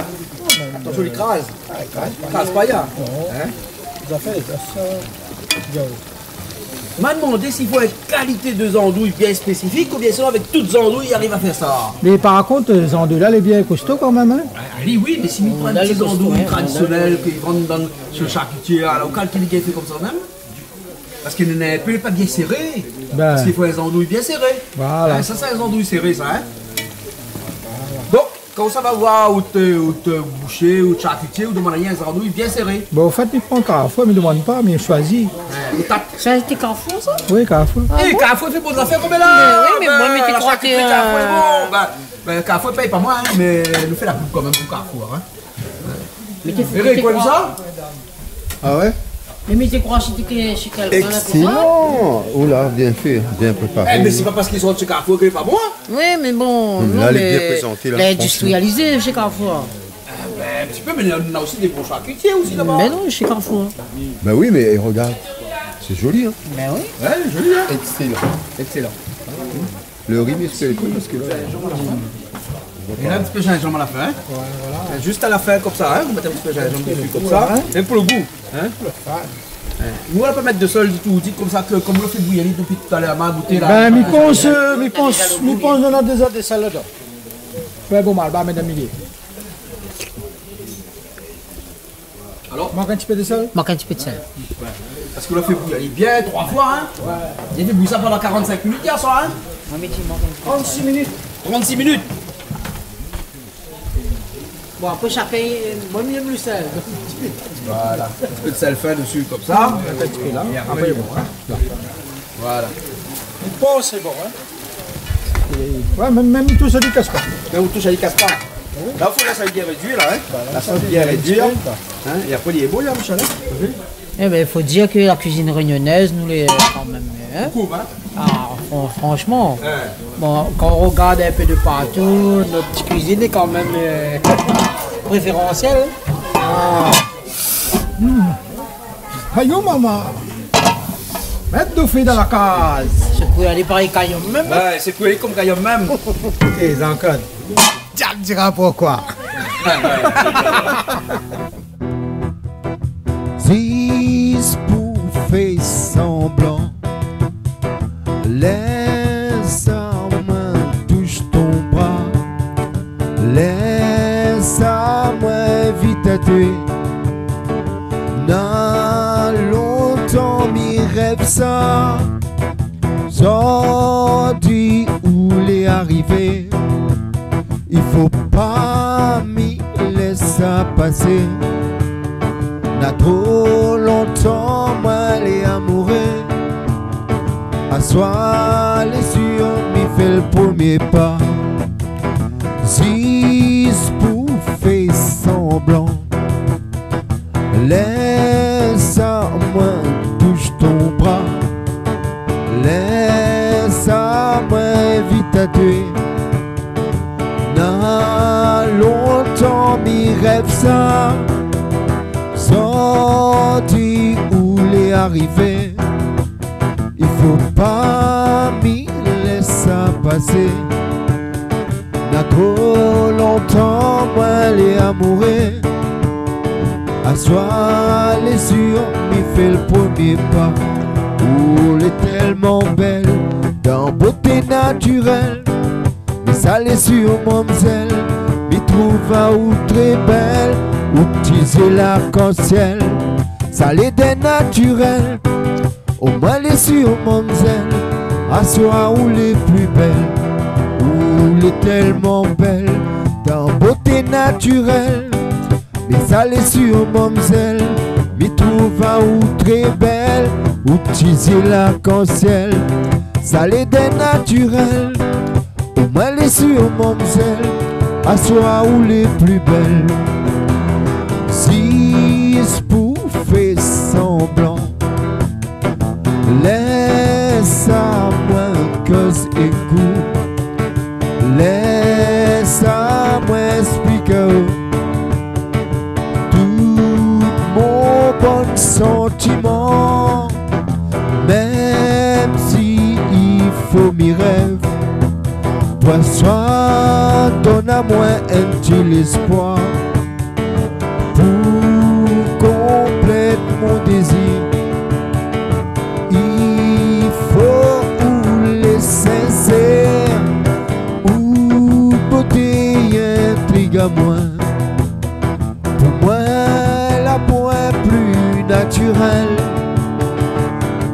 Attention l'écrase. Écrase pas ya. Hein? Ça fait ça. M'a demandé s'il faut une qualité de andouille bien spécifique ou bien sûr avec toutes andouilles il arrive à faire ça. Mais par contre, les andouilles là, elle est bien costaud quand même. Hein? Ali, oui, mais si prenons Là, des andouilles hein. traditionnelles qu'ils vendent dans ce charcutier à la local qui est fait comme ça même. Parce qu'il n'est peut pas bien serré. Ben. Parce qu'il faut les andouilles bien serrées. Voilà. Hein, ça, c'est les andouilles serrées, ça. Hein? Quand ça va voir où te, où te boucher, ou te charcutier, ou demander les andouilles bien serrées. Bon, au fait, il prend Carrefour, mais il ne demande pas, mais il choisit. Ça a été Carrefour, ça? Oui, Carrefour. Eh, Carrefour fait bonnes affaires comme là Mais oui, mais moi, mais tu la crois que, Carrefour est bon. Ben, ben, Carrefour paye pas moi, hein, mais nous fait la pub quand même pour Carrefour. Hein. Mais t'es Eric, quoi, ça Ah ouais? Que- Excellent Oula, bien fait, bien préparé. Eh, mais c'est pas parce qu'ils sont chez Carrefour qu'il est pas bon. Oui, mais bon. Hum, non, là, elle est bien présentée, là, Elle est industrialisée chez Carrefour. Ben, un petit peu, mais on a aussi des bons charcutiers aussi là-bas. Mais non, chez Carrefour. Ben oui, mais regarde, c'est joli. Hein. Ben oui. Ouais, joli, hein Excellent. Excellent. Le riz, c'est le coup parce que là. Et là, un petit peu de gingembre à la fin. hein. Juste à la fin, comme ça, hein. Vous mettez un petit peu de gingembre dessus, comme ça. Et pour le goût. Hein. Ouais. Nous, on va pas mettre de sol du tout. Dites comme ça que, comme le fait bouillir depuis tout à l'heure, m'a goûté là. Ben, mi pense, euh, mi pense, mi pense, on a déjà des salades. Ouais, bon, mal, bah, mesdames, milliers. Alors? Manque un petit peu de sel? Manque un petit peu de sel. Parce qu'on l'a fait bouillir bien trois fois, hein. J'ai fait bouillir ça pendant 45 minutes hier soir, hein. 36 minutes. 36 minutes. Bon, après chacun, moi, mieux (laughs) le sel. Voilà. Un petit peu de sel fin dessus, comme ça? Un petit peu là. Et après, il est bon, hein. Voilà. Pense, c'est bon, hein Ouais, même, même tout ça du casse pas. Mais on touche à les casse pas. Là, il faut la salle bien réduire, là, hein. La salle bien réduire. Hein. Et après, il est beau, là, Michel. hein. Eh ben, il faut dire que la cuisine réunionnaise, nous les quand même. hein. Beaucoup, hein. Ah, fran- franchement. Ouais. Bon, quand on regarde un peu de partout, notre petite cuisine est quand même euh, préférentielle. Ah. Aïe, oh, maman. Mettre de fait dans la case. Je peux aller par les cailloux même. Ouais, c'est coulé comme caillon même. (laughs) Et encore. Jack dira pourquoi. (laughs) Six pour faire semblant Laisse tuer Dans longtemps mes rêves ça. Sorti où les arriver Il faut pas m'y laisser passer. N'a trop longtemps moi les amoureux. À soi les sûrs m'y fait le premier pas. Six pour faire semblant Laisse à moi touche ton bras Laisse à moi vite à tuer N'a longtemps m'y rêve ça sorti où les arriver. Il faut pas m'y laisser passer. N'a trop longtemps moi les amoureux. À soi les sûrs m'y fait le premier pas. Où elle est tellement belle dans beauté naturelle. Mais ça les sur mademoiselle, m'y trouve à ou très belle. Ou utiliser l'arc-en-ciel, ça les des naturels. Au moins les sur mademoiselle, à soi où les plus belles. Où les tellement belles dans beauté naturelle. Les sur m'y trouve à ou très belle. Ou utiliser l'arc-en-ciel, ça les des naturels. Au moins les sur mademoiselle, à soi où les plus belles. Six pour faire semblant Laisse à moi cause et goût Laisse à moi expliquer même si il faut m'y rêves, Toi, sois ton amour, un petit l'espoir.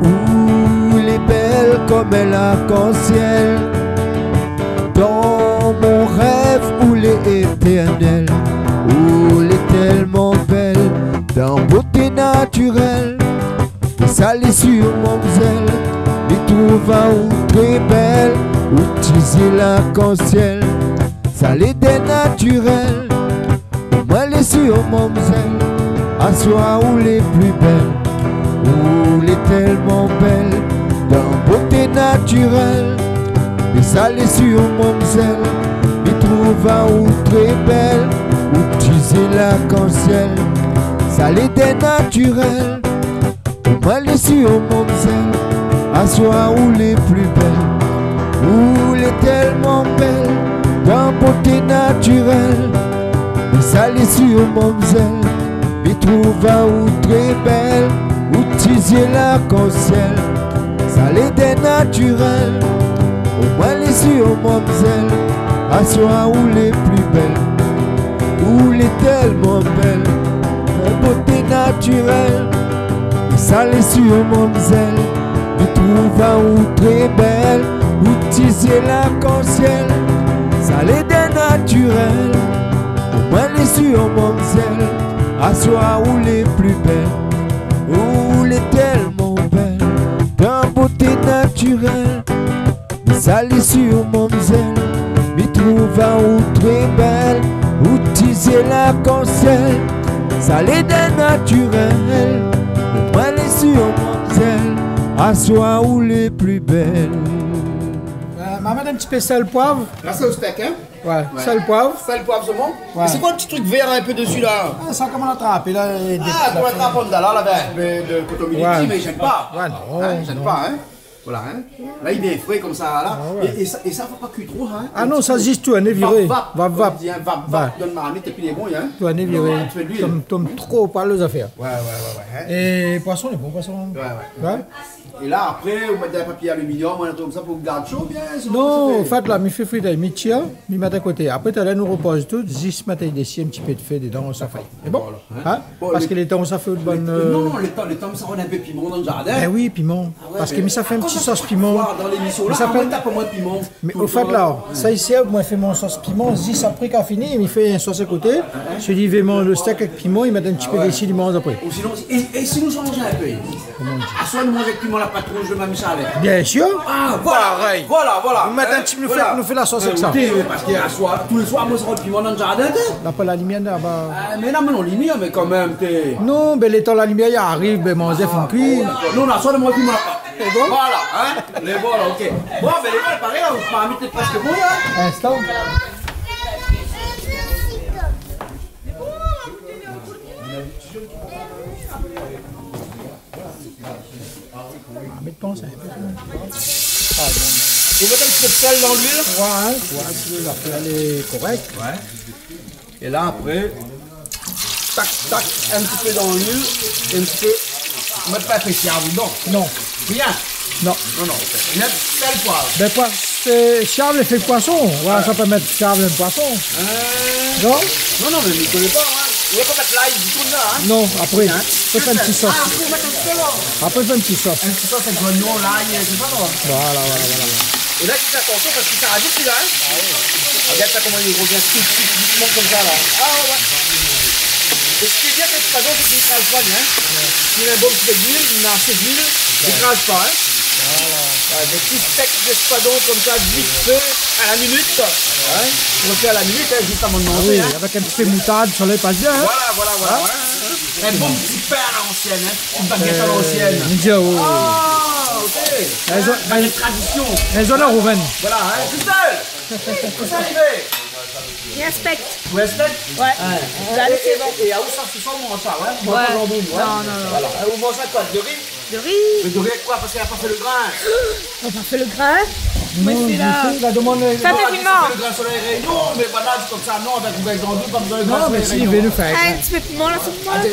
Où les belles comme l'arc-en-ciel dans mon rêve où les éternel où les tellement belle dans beauté naturelle. Salée sur mon zèle et trouve un ou très belle. Où tiser l'arc-en-ciel salée des naturels. Moi les sur mon zèle à soi où les plus belles où les tellement belle dans beauté naturelle et salée sur mon zèle et trouve un ou très belle où tiser l'arc-en-ciel salée des naturels. Moi les sur mon à soi où les plus belles où les tellement belles dans beauté naturelle et salée sur mon zèle et trouve un ou très belle où tiser l'arc-en-ciel. Salée des naturels au moins les sur mon zèle à soi les plus belles où les tellement belles. La beauté naturelle. Salée sur mon zèle et trouve un ou très belle où tiser l'arc-en-ciel. Salée des naturels au moins les mon zèle à soi où les plus belles où les tellement belles d'un beauté naturelle. Salée sur mon zèle m'y trouve un ou très belle où tiser l'arc-en-ciel. Salée des naturels au moins les sur mon zèle. À soi où les plus belles. Euh, Maman, un petit peu sel, poivre. C'est au steak, hein? Ouais, sel, poivre. Sel, poivre, saumon. Ouais. C'est quoi le petit truc vert un peu dessus là Ah, ça, comment l'attraper là et des- Ah, pour la trappe là, là, ben, de coton Ouais. mais j'aime pas. Ouais, non, Hein, j'aime pas, hein. Voilà, hein. Là, il est frais comme ça, là. Ah ouais. et, et ça, et ça, faut pas cuire trop, hein. Ah non, ça juste tout, on est viré. Vap, Va, va. comme on hein, Vap, Va. vap. Donne marmite et puis il est bon, hein. Tout, on est viré. Tu fais de l'huile. Tom, tom, trop pas les affaires. Ouais, ouais, ouais, ouais. hein. Et poisson, les bons poissons. Ouais, ouais. Ouais. Et là, après, vous mettez un papier aluminium, un truc comme ça pour que vous garde chaud bien. sinon, Non, en fait- là, mi fait friter, mi tire, mi met à côté. Après, tu nous repose tout, juste matin, ici, un petit peu de fait dedans, ça fait. C'est bon? Hein? Bon, Parce que les temps, ça fait une bonne. Euh, Non, les temps, les temps, ça rend un peu piment dans le jardin. Eh oui, piment. ouais, Parce que ça fait un Ah, petit sauce piment. dans l'émission, Mi là, ça ah fait- t'as pas moins de piment. Mais au fait, là, ça ici, moi, je fais mon sauce piment, juste après qu'il a fini, il me fait une sauce à côté. Je dis, vraiment, le steak avec piment, il met un petit peu ouais. d'ici, il mange après. Ou sinon, et, et si nous changeons un peu? Nous manger avec piment la rouge de ma avec. Bien sûr. Ah, voilà, Pareil. voilà, voilà. Vous mettez un petit- nous voilà. fait- nous fait la sauce avec Euh, ça. écoutez, Parce qu'à soir, tous les soirs, moi, le piment dans le jardin. Là, pas la lumière, là, bah. Ah, mais là, mais non, lumière, mais quand même, t'es. Non, ben, les temps, la lumière, il arrive, ben, manger, font cuire. Nous, on a soit de moi piment la pâte. Voilà, hein. Les voilà, ok. Bon, mais les voilà, pareil, marmite est presque bon, hein. Instant. Ah, pense un peu. Vous mettez un petit peu de sel dans l'huile? Ouais, ouais, si l'affaire elle est correcte. Ouais. Et là, après, tac, tac, un petit peu dans l'huile, et un petit peu. Mettre pas vous non? Non. Rien? Non. Non, non. Mettre sel poivre. Ben, quoi, c'est Charles fait poisson. Ouais, ça peut mettre Charles un poisson. Euh... Non? Non, non, mais je ne connais pas, hein. Vous ne pouvez pas mettre l'ail du tout là, hein? Non, après, Hein? fais un petit sauce. Ah. Après, fais un petit sauce. Un petit sauce avec l'oignon, l'ail, c'est ça, non Voilà, voilà, voilà. Et là, tu fais attention parce qu'il s'arrête vite, là, hein? Regarde ça comment il revient tout de suite, doucement comme ça, là. Ah, ouais. Et ce qui est bien avec l'espadon, c'est qu'il ne crase pas bien. S'il a un bon petit peu d'huile, il met assez d'huile, il ne crase pas, hein voilà. Des petits steaks d'espadon comme ça, vite fait, à la minute. Hein On le fait à la minute, hein, juste avant de Ah manger. oui, hein. avec un petit peu de moutarde, ça les passe bien. Hein? Voilà, voilà, voilà. ouais. Un bon petit pain à l'ancienne, hein. Une baguette à l'ancienne. Ninja, oh. Ah, ok. Elles ont- Baguette tradition. Elles ont la roumaine. Voilà, hein. Tout seul. Vous arrivez. Respect. Vous respectez Ouais. Et, Là, et, c'est bon. et, à où ça se sent, on mange ça, ouais On mange Ouais. pas jambon, ouais. Non, non, non. Voilà. Vous mangez quoi? De riz? De riz. Mais de riz avec quoi? Parce qu'elle n'a pas fait le grain. On va faire le grain. Non, suis je là. sais, la demande est- Ça Non, fait elle fait le grain sur les réunions, mais voilà, c'est comme ça, non, avec avez vendu, pas besoin de grain Non, sur mais les si, il veut nous faire. Ah, un petit peu de piment là, sur moi. Eh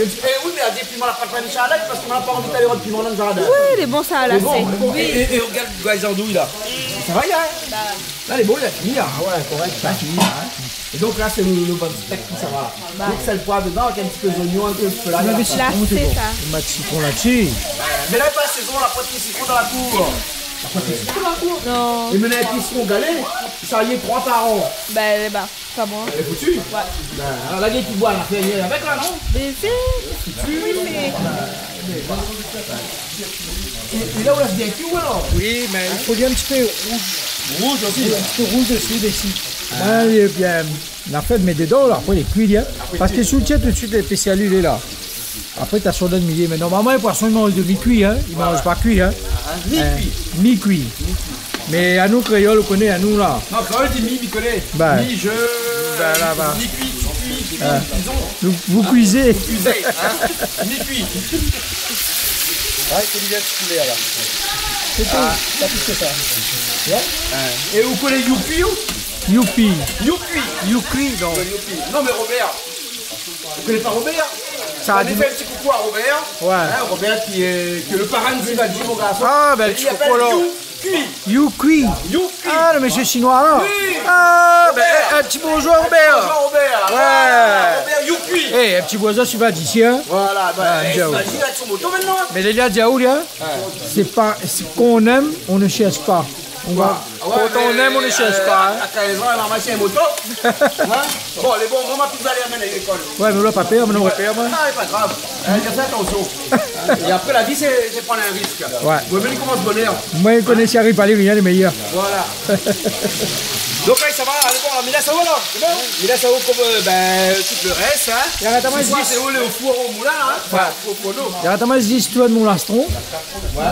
oui, mais elle dit piment, la pâte de Charlotte, parce qu'on n'a pas envie d'aller voir de piment dans le jardin. Oui, il est bon ça là, C'est bon, c'est. et, et, regarde le gars andouilles là. Ça va, Yann Là, les beaux, il a fini, hein. Ouais, correct, ça a fini, hein. Et donc là, c'est le, le bon steak qui ça va. Donc, c'est le poivre dedans, avec un petit peu d'oignon, un peu de là. Là. citron, c'est bon. Citron là-dessus. Mais là, il pas la saison, la pointe de citron dans la cour. De Non. Et maintenant, avec citron galé, ça y est, trois par an. Ben, bah, pas moi. Elle est foutue Ouais. Ben, alors la vieille qui boit, elle a fait avec là, non Baiser Oui, mais. et, et là, on l'a bien cuit ou alors Oui, mais il faut dire un petit peu rouge. Rouge aussi. Un petit peu rouge dessus, dessus. Ah, il est bien. La fait met dedans, là, après est cuit, hein. Parce que sous le tien, tout de suite, il est là. Après, tu as son de milieu. Mais normalement, les poissons, ils mangent demi-cuit, hein. Ils mangent pas cuit, hein. Mi-cuit. Euh, Mi-cuit. Mais à nous, créoles, on connaît, à nous, là. Non, quand elle dit mi, mi connaît. Ben. Mi, je. Ben, là, ben. Mi cuit, tu cuis, Ah. cuisons. Vous, vous cuisez. Cuisez, hein. Mi cuit. Ouais, c'est bien de poulet alors. C'est tout. Pas plus que ça. Et vous connaissez Youpi Youpi. Youpi Youpi, non. Youpi. Non, mais Robert. Vous connaissez pas Robert? Ça a fait un petit coucou à Robert. Ouais. Hein, Robert qui est, qui est le parrain de Vivaldi, mon garçon. Ah, ben, appelle coco, là. Youpi. Youpi. Ah, le monsieur chinois, là. Ah, ben, un petit bourgeois, Robert. Bonjour Robert. Ouais. Robert Youpi. Eh, un petit bourgeois, tu vas d'ici, hein. Voilà, maintenant. Mais les gars, Diaoul, hein, c'est pas, ce qu'on aime, on ne cherche pas. On va, Ah quand on mais, aime, on ne cherche euh, pas. À 13 ans, elle a moto. (laughs) Hein? Bon, les bons, maman, tu vas aller amener à l'école. Ouais, mais là, pas peur, mais pas peur, moi. Ah, c'est pas grave. Euh, attention. Hein, (laughs) Et après, la vie, c'est prendre un risque. Ouais. Vous voyez comment se bonheur. Moi, je connais si arrive pas les rien, les meilleurs. Voilà. (laughs) Donc, là, ça va. Allez, bon, Mila, ça va là? C'est bon? Mila, ça va comme euh, ben, tout le reste. Hein? Et arrête, moi, Tu je dis- c'est où le four au moulin, hein Ouais. Au pono. Il y a tellement de mon lastron. Ouais.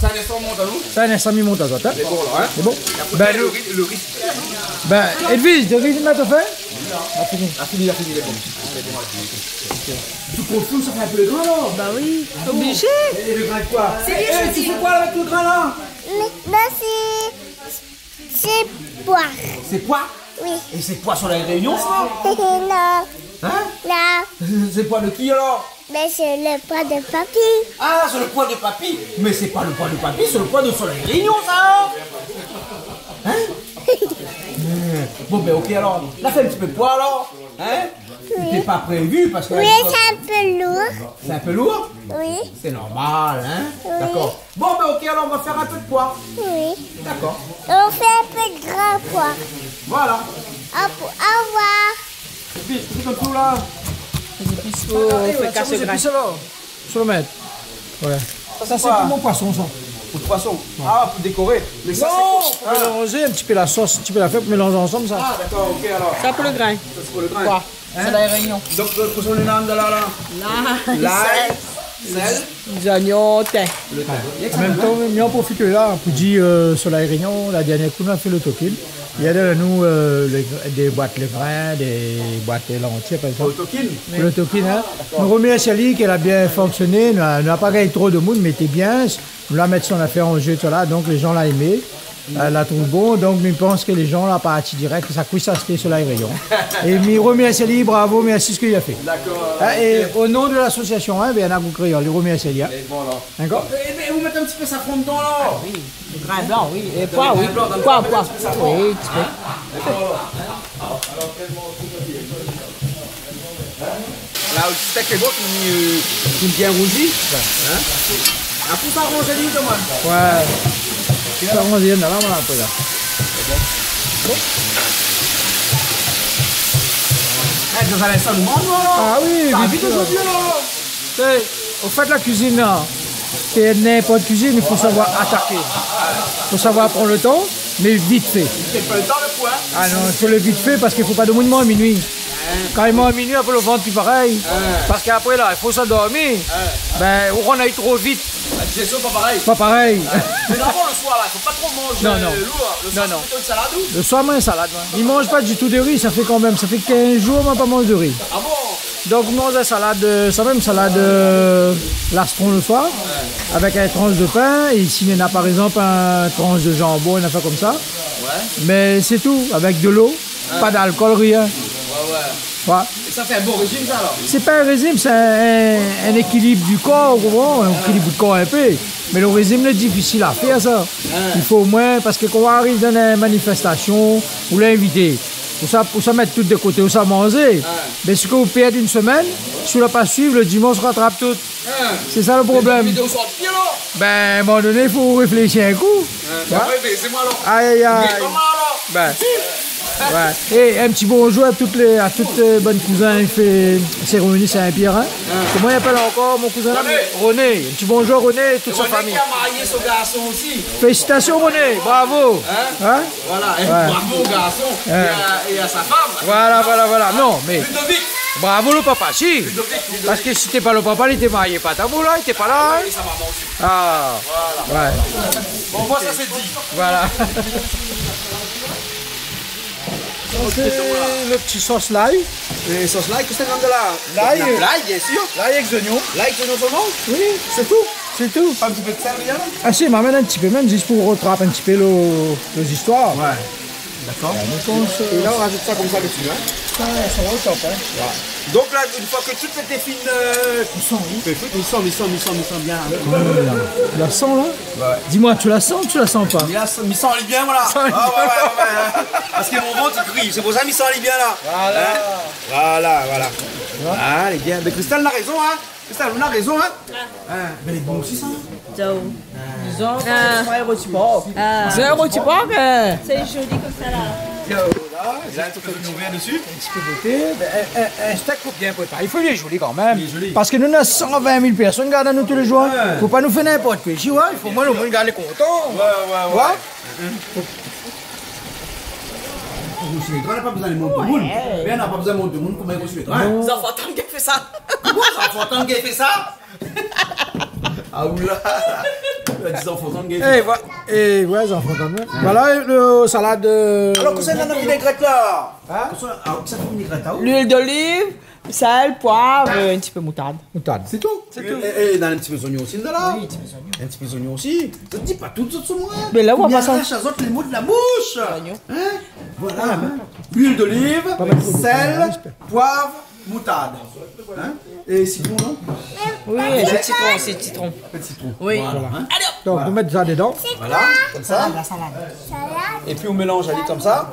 Ça, on monte à nous. Ça, instant, il monte à toi. hein. C'est bon, là, hein C'est bon. Ben, le le, riz, le riz. ben, Edwige, de riz, tu fait A fini, a fini, a fini, les bons. Tu confonds, ça fait un peu le grain, là Bah oui, obligé. Et le grain de quoi C'est bien Eh. Tu fais quoi là, avec le grain, là C'est poire. C'est quoi Oui. Et c'est quoi sur la réunion, ça (laughs) non. Hein Non. (laughs) C'est quoi de qui, alors Mais c'est le poids de papy. Ah, c'est le poids de papy Mais c'est pas le poids de papy, c'est le poids de Soleil Réunion, ça Hein? Bon, ben ok, alors, là, fais un petit peu de poids, alors? Hein? C'était pas prévu, parce que... Oui, c'est un peu lourd. C'est un peu lourd? Oui. C'est normal, hein? Oui. D'accord. Bon, ben ok, alors, on va faire un peu de poids. Oui. D'accord. On fait un peu de grand poids. Voilà. Au, au revoir. Puis, c'est comme tout, là. Oh, on fait casser le grain. Sur le mètre. Ouais. Ça, c'est pour mon poisson, ça. Pour le poisson. Ah, pour décorer. Mais ça, Non, c'est on va mélanger un petit peu la sauce, un petit peu la fait pour mélanger ensemble, ça. Ah, d'accord, ok, alors. Ça pour le grain. Ça, c'est pour le grain. Quoi Hein C'est la réunion. Donc, euh, posons les names de là, là. Là. Thym. En même temps, on profite là pour dire euh, sur la réunion, la dernière coup, on a fait le. Il y a de nous euh, les des boîtes de grains, des boîtes lentilles, par exemple. Le Pour le token, hein. Nous remercions Ali qu'elle a bien fonctionné, nous n'a pas gagné trop de monde, mais était bien. Nous la mettre son affaire en jeu, tout là, donc les gens l'ont aimé. Elle la trouve bon, donc je pense que les gens l'ont parti direct, que ça cuit ça se fait sur la (laughs) réunion. Et je remercie Ali, bravo, merci ce qu'il a fait. D'accord. Ah, Et au nom de l'association, hein, bien, on créole, je remercie hein. Et bon, là. D'accord bien, vous mettez un petit peu safran dedans, là. Oui, le grain blanc, oui. Et Le oui. peu safran. Oui, tu peux. Là, le steak est bon, tu me bien rougi. Hein Un peu ça rouge, dit, moi. Ouais. Ça, on vient de là, voilà, un peu là. Eh, dans un instant, nous mangeons, là. Ah oui, Ça va vite aujourd'hui, là. Au fait, la cuisine, c'est n'importe cuisine, il faut savoir attaquer. Il faut savoir prendre le temps, mais vite fait. C'est pas le temps, le point. Ah non, il faut le vite fait parce qu'il ne faut pas de mouvement à minuit. Quand il mange à minuit, après le ventre, pareil. Parce qu'après, là, il faut s'endormir. Ben, on aille trop vite. C'est pas pareil. Pas pareil. Mais d'abord, le soir, là, faut pas trop manger Non, non. euh, lourd. Le soir, Non, non. c'est plutôt une salade ou? Le soir, moi, une salade. moi. Il mange pas du tout de riz, ça fait quand même, ça fait 15 jours, moi, pas mange de riz. Ah bon? Donc, on mange la salade, euh, ça même salade euh, lastron le soir, avec un tranche de pain. Et ici, il y en a par exemple un tranche de jambon, une affaire comme ça. Mais c'est tout, avec de l'eau, pas d'alcool, rien. Ouais, ouais. Ouais. Et ça fait un bon régime, ça alors C'est pas un régime, c'est un, un équilibre du corps, comprenez un équilibre du corps un peu. Mais le régime, c'est difficile à faire, ça. Il faut au moins, parce que quand on arrive dans une manifestation, vous l'invitez. Pour ça, pour ça mettre tout de côté, pour ça manger. Mais ce que vous perdez une semaine, si vous ne pas suivre, le dimanche rattrape tout. C'est ça le problème. Ben, à un moment donné, il faut réfléchir un coup. Ouais. ouais, c'est moi alors Aïe, aïe, aïe. Ben, ouais. Et un petit bonjour à toutes les, à toutes les bonnes cousins qui fait cérémonie Saint-Pierre. Hein. Comment il appelle encore mon cousin là René. Un petit bonjour René et toute sa René famille. qui a marié ce garçon aussi. Félicitations René, bravo. Hein? Hein? Voilà, et Ouais. bravo au garçon et, à, et à sa femme. Voilà, voilà, voilà. Non, mais Ludovic. bravo le papa, si. Parce que si t'es pas le papa, il était marié pas ta boule, là, il était pas là. hein. Ah, Voilà. ouais. Bon, moi ça c'est dit. Voilà. (laughs) le petit sauce l'ail. Et sauce l'ail, qu'est-ce que c'est de là L'ail. L'ail, bien sûr. L'ail avec oignons. L'ail, c'est notre nom Oui, c'est tout. C'est tout. Pas un petit peu de sel, Ah si, m'amène un petit peu, même juste pour rattraper un petit peu le- les histoires. Ouais. D'accord. Et là, on rajoute ça comme ça dessus. Hein. Ça, ça va au top, hein. Voilà. Donc là, une fois que toutes les fines... Euh... Ils sont, ils sont, ils sont, ils sont, ils sont, ils sont bien. Tu la sens là Dis-moi, tu la sens ou tu la sens pas Il a mis ça en lit bien, voilà. Ah, ouais, ouais, ouais, ouais. Parce que mon ventre, il crie. C'est pour ça qu'il ça en lit bien, là. Voilà. Hein voilà, voilà. Allez, bien. Mais Christelle a raison, hein. Christelle, on a raison, hein. Hein, Mais elle est bonne aussi, ça. Disons, Ah. c'est un rôti porc. Ah. C'est un rôti porc, hein. C'est joli comme ça là. Là, un truc de ouvert dessus. Un petit peu beauté, un, un- un steak faut bien préparer. Il faut bien joli quand même. Parce que nous avons 120 000 personnes qui regardent nous tous les jours. Il ne faut pas nous faire n'importe quoi. Tu vois, il faut moins le monde garder content. Ouais, ouais, ouais. Ouais. On n'a pas besoin de monde de monde. Mais on n'a pas besoin de monde qu'il fait ça. Comment ça fait tant qu'il fait ça? (laughs) Ah oula Il a 10 enfants tant qu'il Et fait voilà, et ouais, les enfants quand même. Voilà le salade. euh, Alors, que c'est la vinaigrette là Hein? Que ça fait une vinaigrette là où L'huile d'olive, sel, poivre, un petit peu moutarde. Moutarde. C'est tout C'est tout. Et, et dans un petit peu d'oignon aussi, là Oui, un petit peu d'oignon aussi. Je te dis pas toutes autres sur moi. Mais là, on va pas ça. autres les mots de la bouche Hein? Voilà. hein. Huile d'olive, sel, poivre, moutarde. Hein? Et citron, non? Oui, c'est citron, c'est citron. Petit citron. Oui. Voilà. hein. Donc, vous mettez ça dedans. Voilà, comme ça. La salade. Et puis on mélange, allez, comme ça.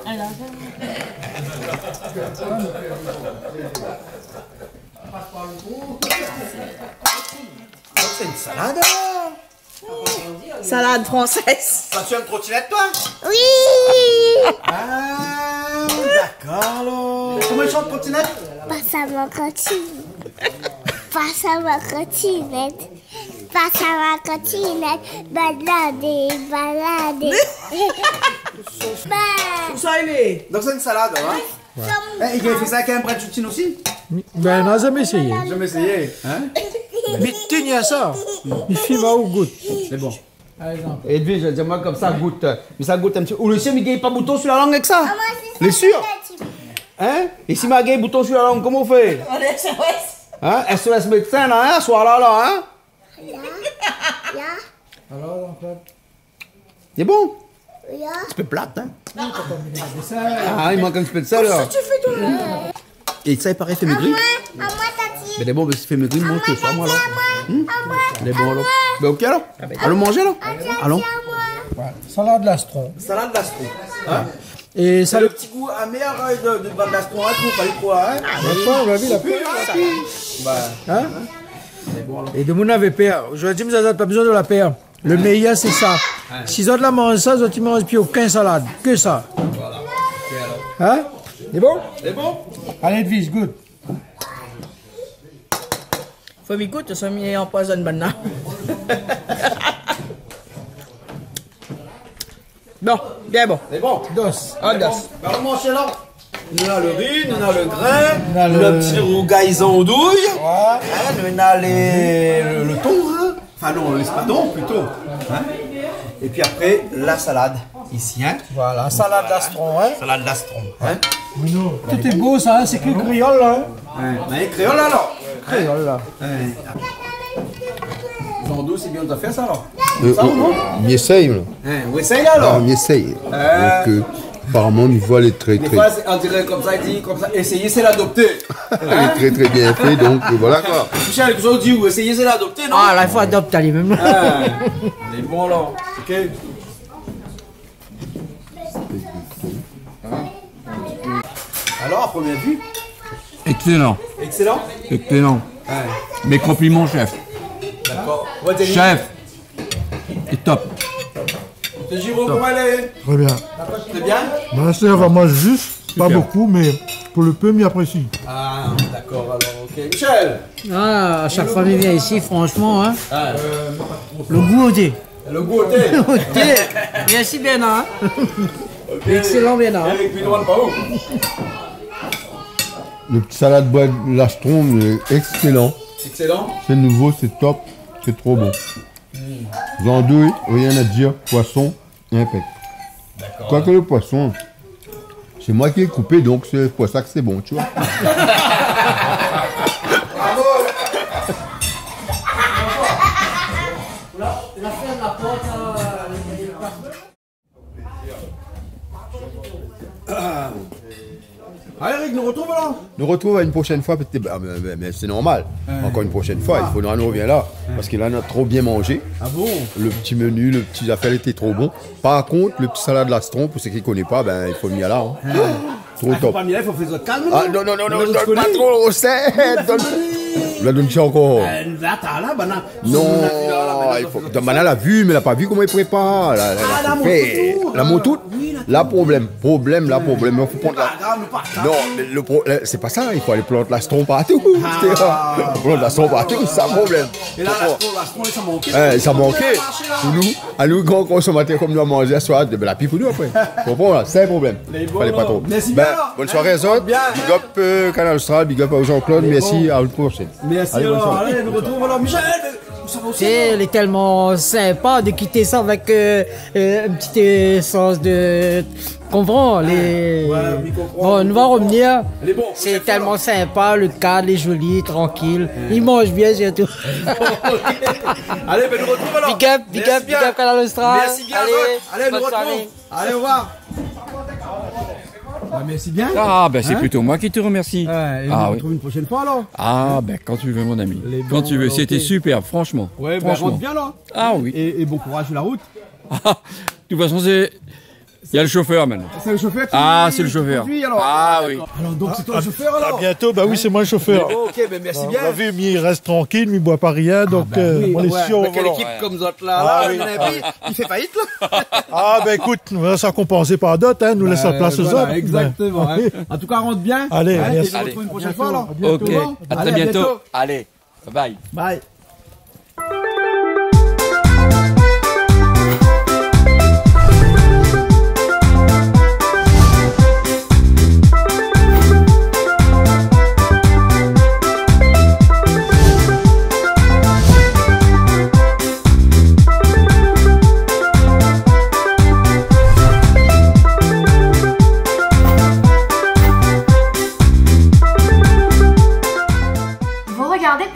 Donc c'est une salade alors Salade française. Ça tient une trottinette toi? Oui Ah, d'accord alors. Comment il chante trottinette? Passe à ma cantine. Passe à ma cantinette. Passe à ma cantinette. Balader, balader. (laughs) Ben, Où ça il est Donc c'est une salade hein Eh, Il a fait ça avec un bras de soutien aussi Ben, on n'a jamais essayé. Jamais essayé. Hein Mais tiens, à ça. Il filme à où goûte. C'est bon. Et puis, je vais dire, moi, comme ça, goûte. Mais ça goûte un petit peu. Ou le sien, il n'y a pas bouton sur la langue avec ça Les sûrs Hein? Et si ma gueule bouton sur la langue, comment on fait? Hein? Elle se laisse médecin là, hein, soir là, là, hein? Alors, donc là, C'est bon? Un petit peu plate, hein? Ah, il manque un petit peu de sel, là. tu fais tout Et ça, il paraît fait maigrir À moi, Tati. Mais d'abord, c'est fait maigrir, monte que ça, moi, là. Hum Il est bon, alors. Ben, ok, alors. Allons manger, là. Allons. Salade lastron. Salade d'astro. Hein? Et Ça le petit goût amer euh, de, de, l'astro, hein, trop, pas les trois, hein D'accord, on l'a vu la Puis, paire. hein, Bah, Hein Et de mon avait paire. Je dis, mais ça n'a pas besoin de la paire. Le meilleur, c'est ça. Si de la mangent ça, ils ont mangent plus aucun salade. Que ça. voilà. Hein C'est bon C'est bon Allez, Edwige, good. Faut m'écouter, ça m'y empoisonne maintenant. (laughs) bon, bien bon. C'est bon Dos. C'est dos. bon. Ben, on là. Le riz, on a le grain, le- le petit rougailles en douille, hein, on a les, le, le thon, hein. enfin non, l'espadon plutôt. hein. Et puis après, la salade. Ici, hein Voilà, salade d'astron, hein. Salade d'astron. Hein Tout est beau, ça, hein, c'est que créole, là. Hein. Mais créole alors Créole, là. D'eau, c'est bien de faire ça alors Euh, Ça, on- non on essaye, là. Hein, on essaye alors Ah, on essaye. Euh. Donc, euh, apparemment, on voit les très, Des très, fois, on dirait comme ça, il dit comme ça, essayez, c'est l'adopter. (laughs) les très, très bien fait. Donc, euh, voilà quoi. Michel, vous avez dit, ou essayez, c'est l'adopter, non? Ah, là, il faut adopter les mêmes. Ah, Les bons là. Ok. Alors, à première vue, Excellent. excellent? Excellent. Ouais. Mes compliments, chef. Chef. Et top. C'est Giro, comment elle est? Très bien. C'est bien? C'est on mange juste, pas beaucoup, mais pour le peu, m'y apprécie. Ah, d'accord, alors, ok. Michel Ah, à chaque fois qu'il vient ici, franchement, hein, Ah, le goût au thé. Le goût au thé (laughs) Au thé. Merci Bernard. (laughs) Excellent Bernard. Eric, puis demande pas où? Le petit salade bois de lastron, est excellent. Excellent. C'est nouveau, c'est top, c'est trop bon. Zandouille, rien à dire, poisson, impec. Quoique le poisson, c'est moi qui ai coupé, donc c'est pour ça que c'est bon, tu vois. (laughs) Allez, Eric, nous retrouvons là Nous retrouvons une prochaine fois, peut-être, bah, mais, mais- c'est normal. Encore une prochaine fois, il faudra nous revenir là. Parce que là, on a trop bien mangé. Ah bon Le petit menu, le petit affaire était trop bon. Par contre, le petit salade lastron, pour ceux qui ne connaissent pas, ben, il faut mettre là. hein. Trop Ah, faut top. pas venir là, il faut faire ça calme. Ah non, non, non, non, Donne donne pas trop. Donne encore. Là, banane. Non, il faut... Damana l'a vu, mais elle n'a pas vu comment il prépare. La, la, la, Ah, la montout. La problème, problème, la problème. Il faut prendre la... Non, le problème, c'est pas ça. Il faut aller planter la stron partout. Ah. (laughs) Planter la stron partout, c'est un problème. Et là, la ça manquait. Ça. Pour nous, à nous, grands consommateurs comme nous, à manger à soir, de la pipe pour nous après. (laughs) Comprends C'est un problème. Bons, Fallait pas trop. Merci Ben, bien, bonne soirée. Bien. Big up euh, Canal Austral, big up à Jean-Claude. Merci, à une prochaine. Merci Allez, alors, allez, nous retrouvons alors. Michel, sais, elle est tellement sympa de quitter ça avec euh, euh, un petit essence de. Comprends les. Ouais, oui, comprends. Bon, nous va revenir. Bon. C'est tellement sympa, le cadre est joli, tranquille. Il mange bien surtout. (laughs) Allez, ben nous retrouvons alors. Big up, big up, big up, Canal Austral. Merci bien, Allez. Allez, nous retrouvons. Allez, au revoir. Ah, merci bien. Ah, ben c'est Hein plutôt moi qui te remercie. Et on ah, se oui. retrouve une prochaine fois alors. ah, ben quand tu veux, mon ami. Les Quand tu veux. C'était ok. super, franchement. Ouais, ben franchement. rentre bien là. Ah oui. Et, et bon courage sur la route. (laughs) De toute façon, c'est. Il y a le chauffeur maintenant. C'est le chauffeur qui Ah, c'est le chauffeur. conduit, alors. Ah oui. Alors donc c'est toi le chauffeur À alors. bientôt, bah oui, c'est moi le chauffeur. Oh, ok, ben merci Vous bien. avez vu, il reste tranquille, il boit pas rien, donc euh, Oui, on est ouais, sûr mais quelle équipe comme d'autres là, Ah, il fait faillite là. Ah, ben écoute, on va s'en compenser par d'autres, hein, nous laisse la place aux autres. Exactement. hein. En tout cas, rentre bien. Allez, Hein, merci. Et on se retrouve une prochaine fois alors. à. Ok. Bon, À allez, très à bientôt. Allez. Bye. Bye.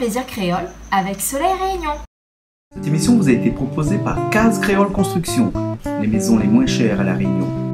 Plaisir Créole avec Soleil Réunion. Cette émission vous a été proposée par Case Créole Construction, les maisons les moins chères à La Réunion.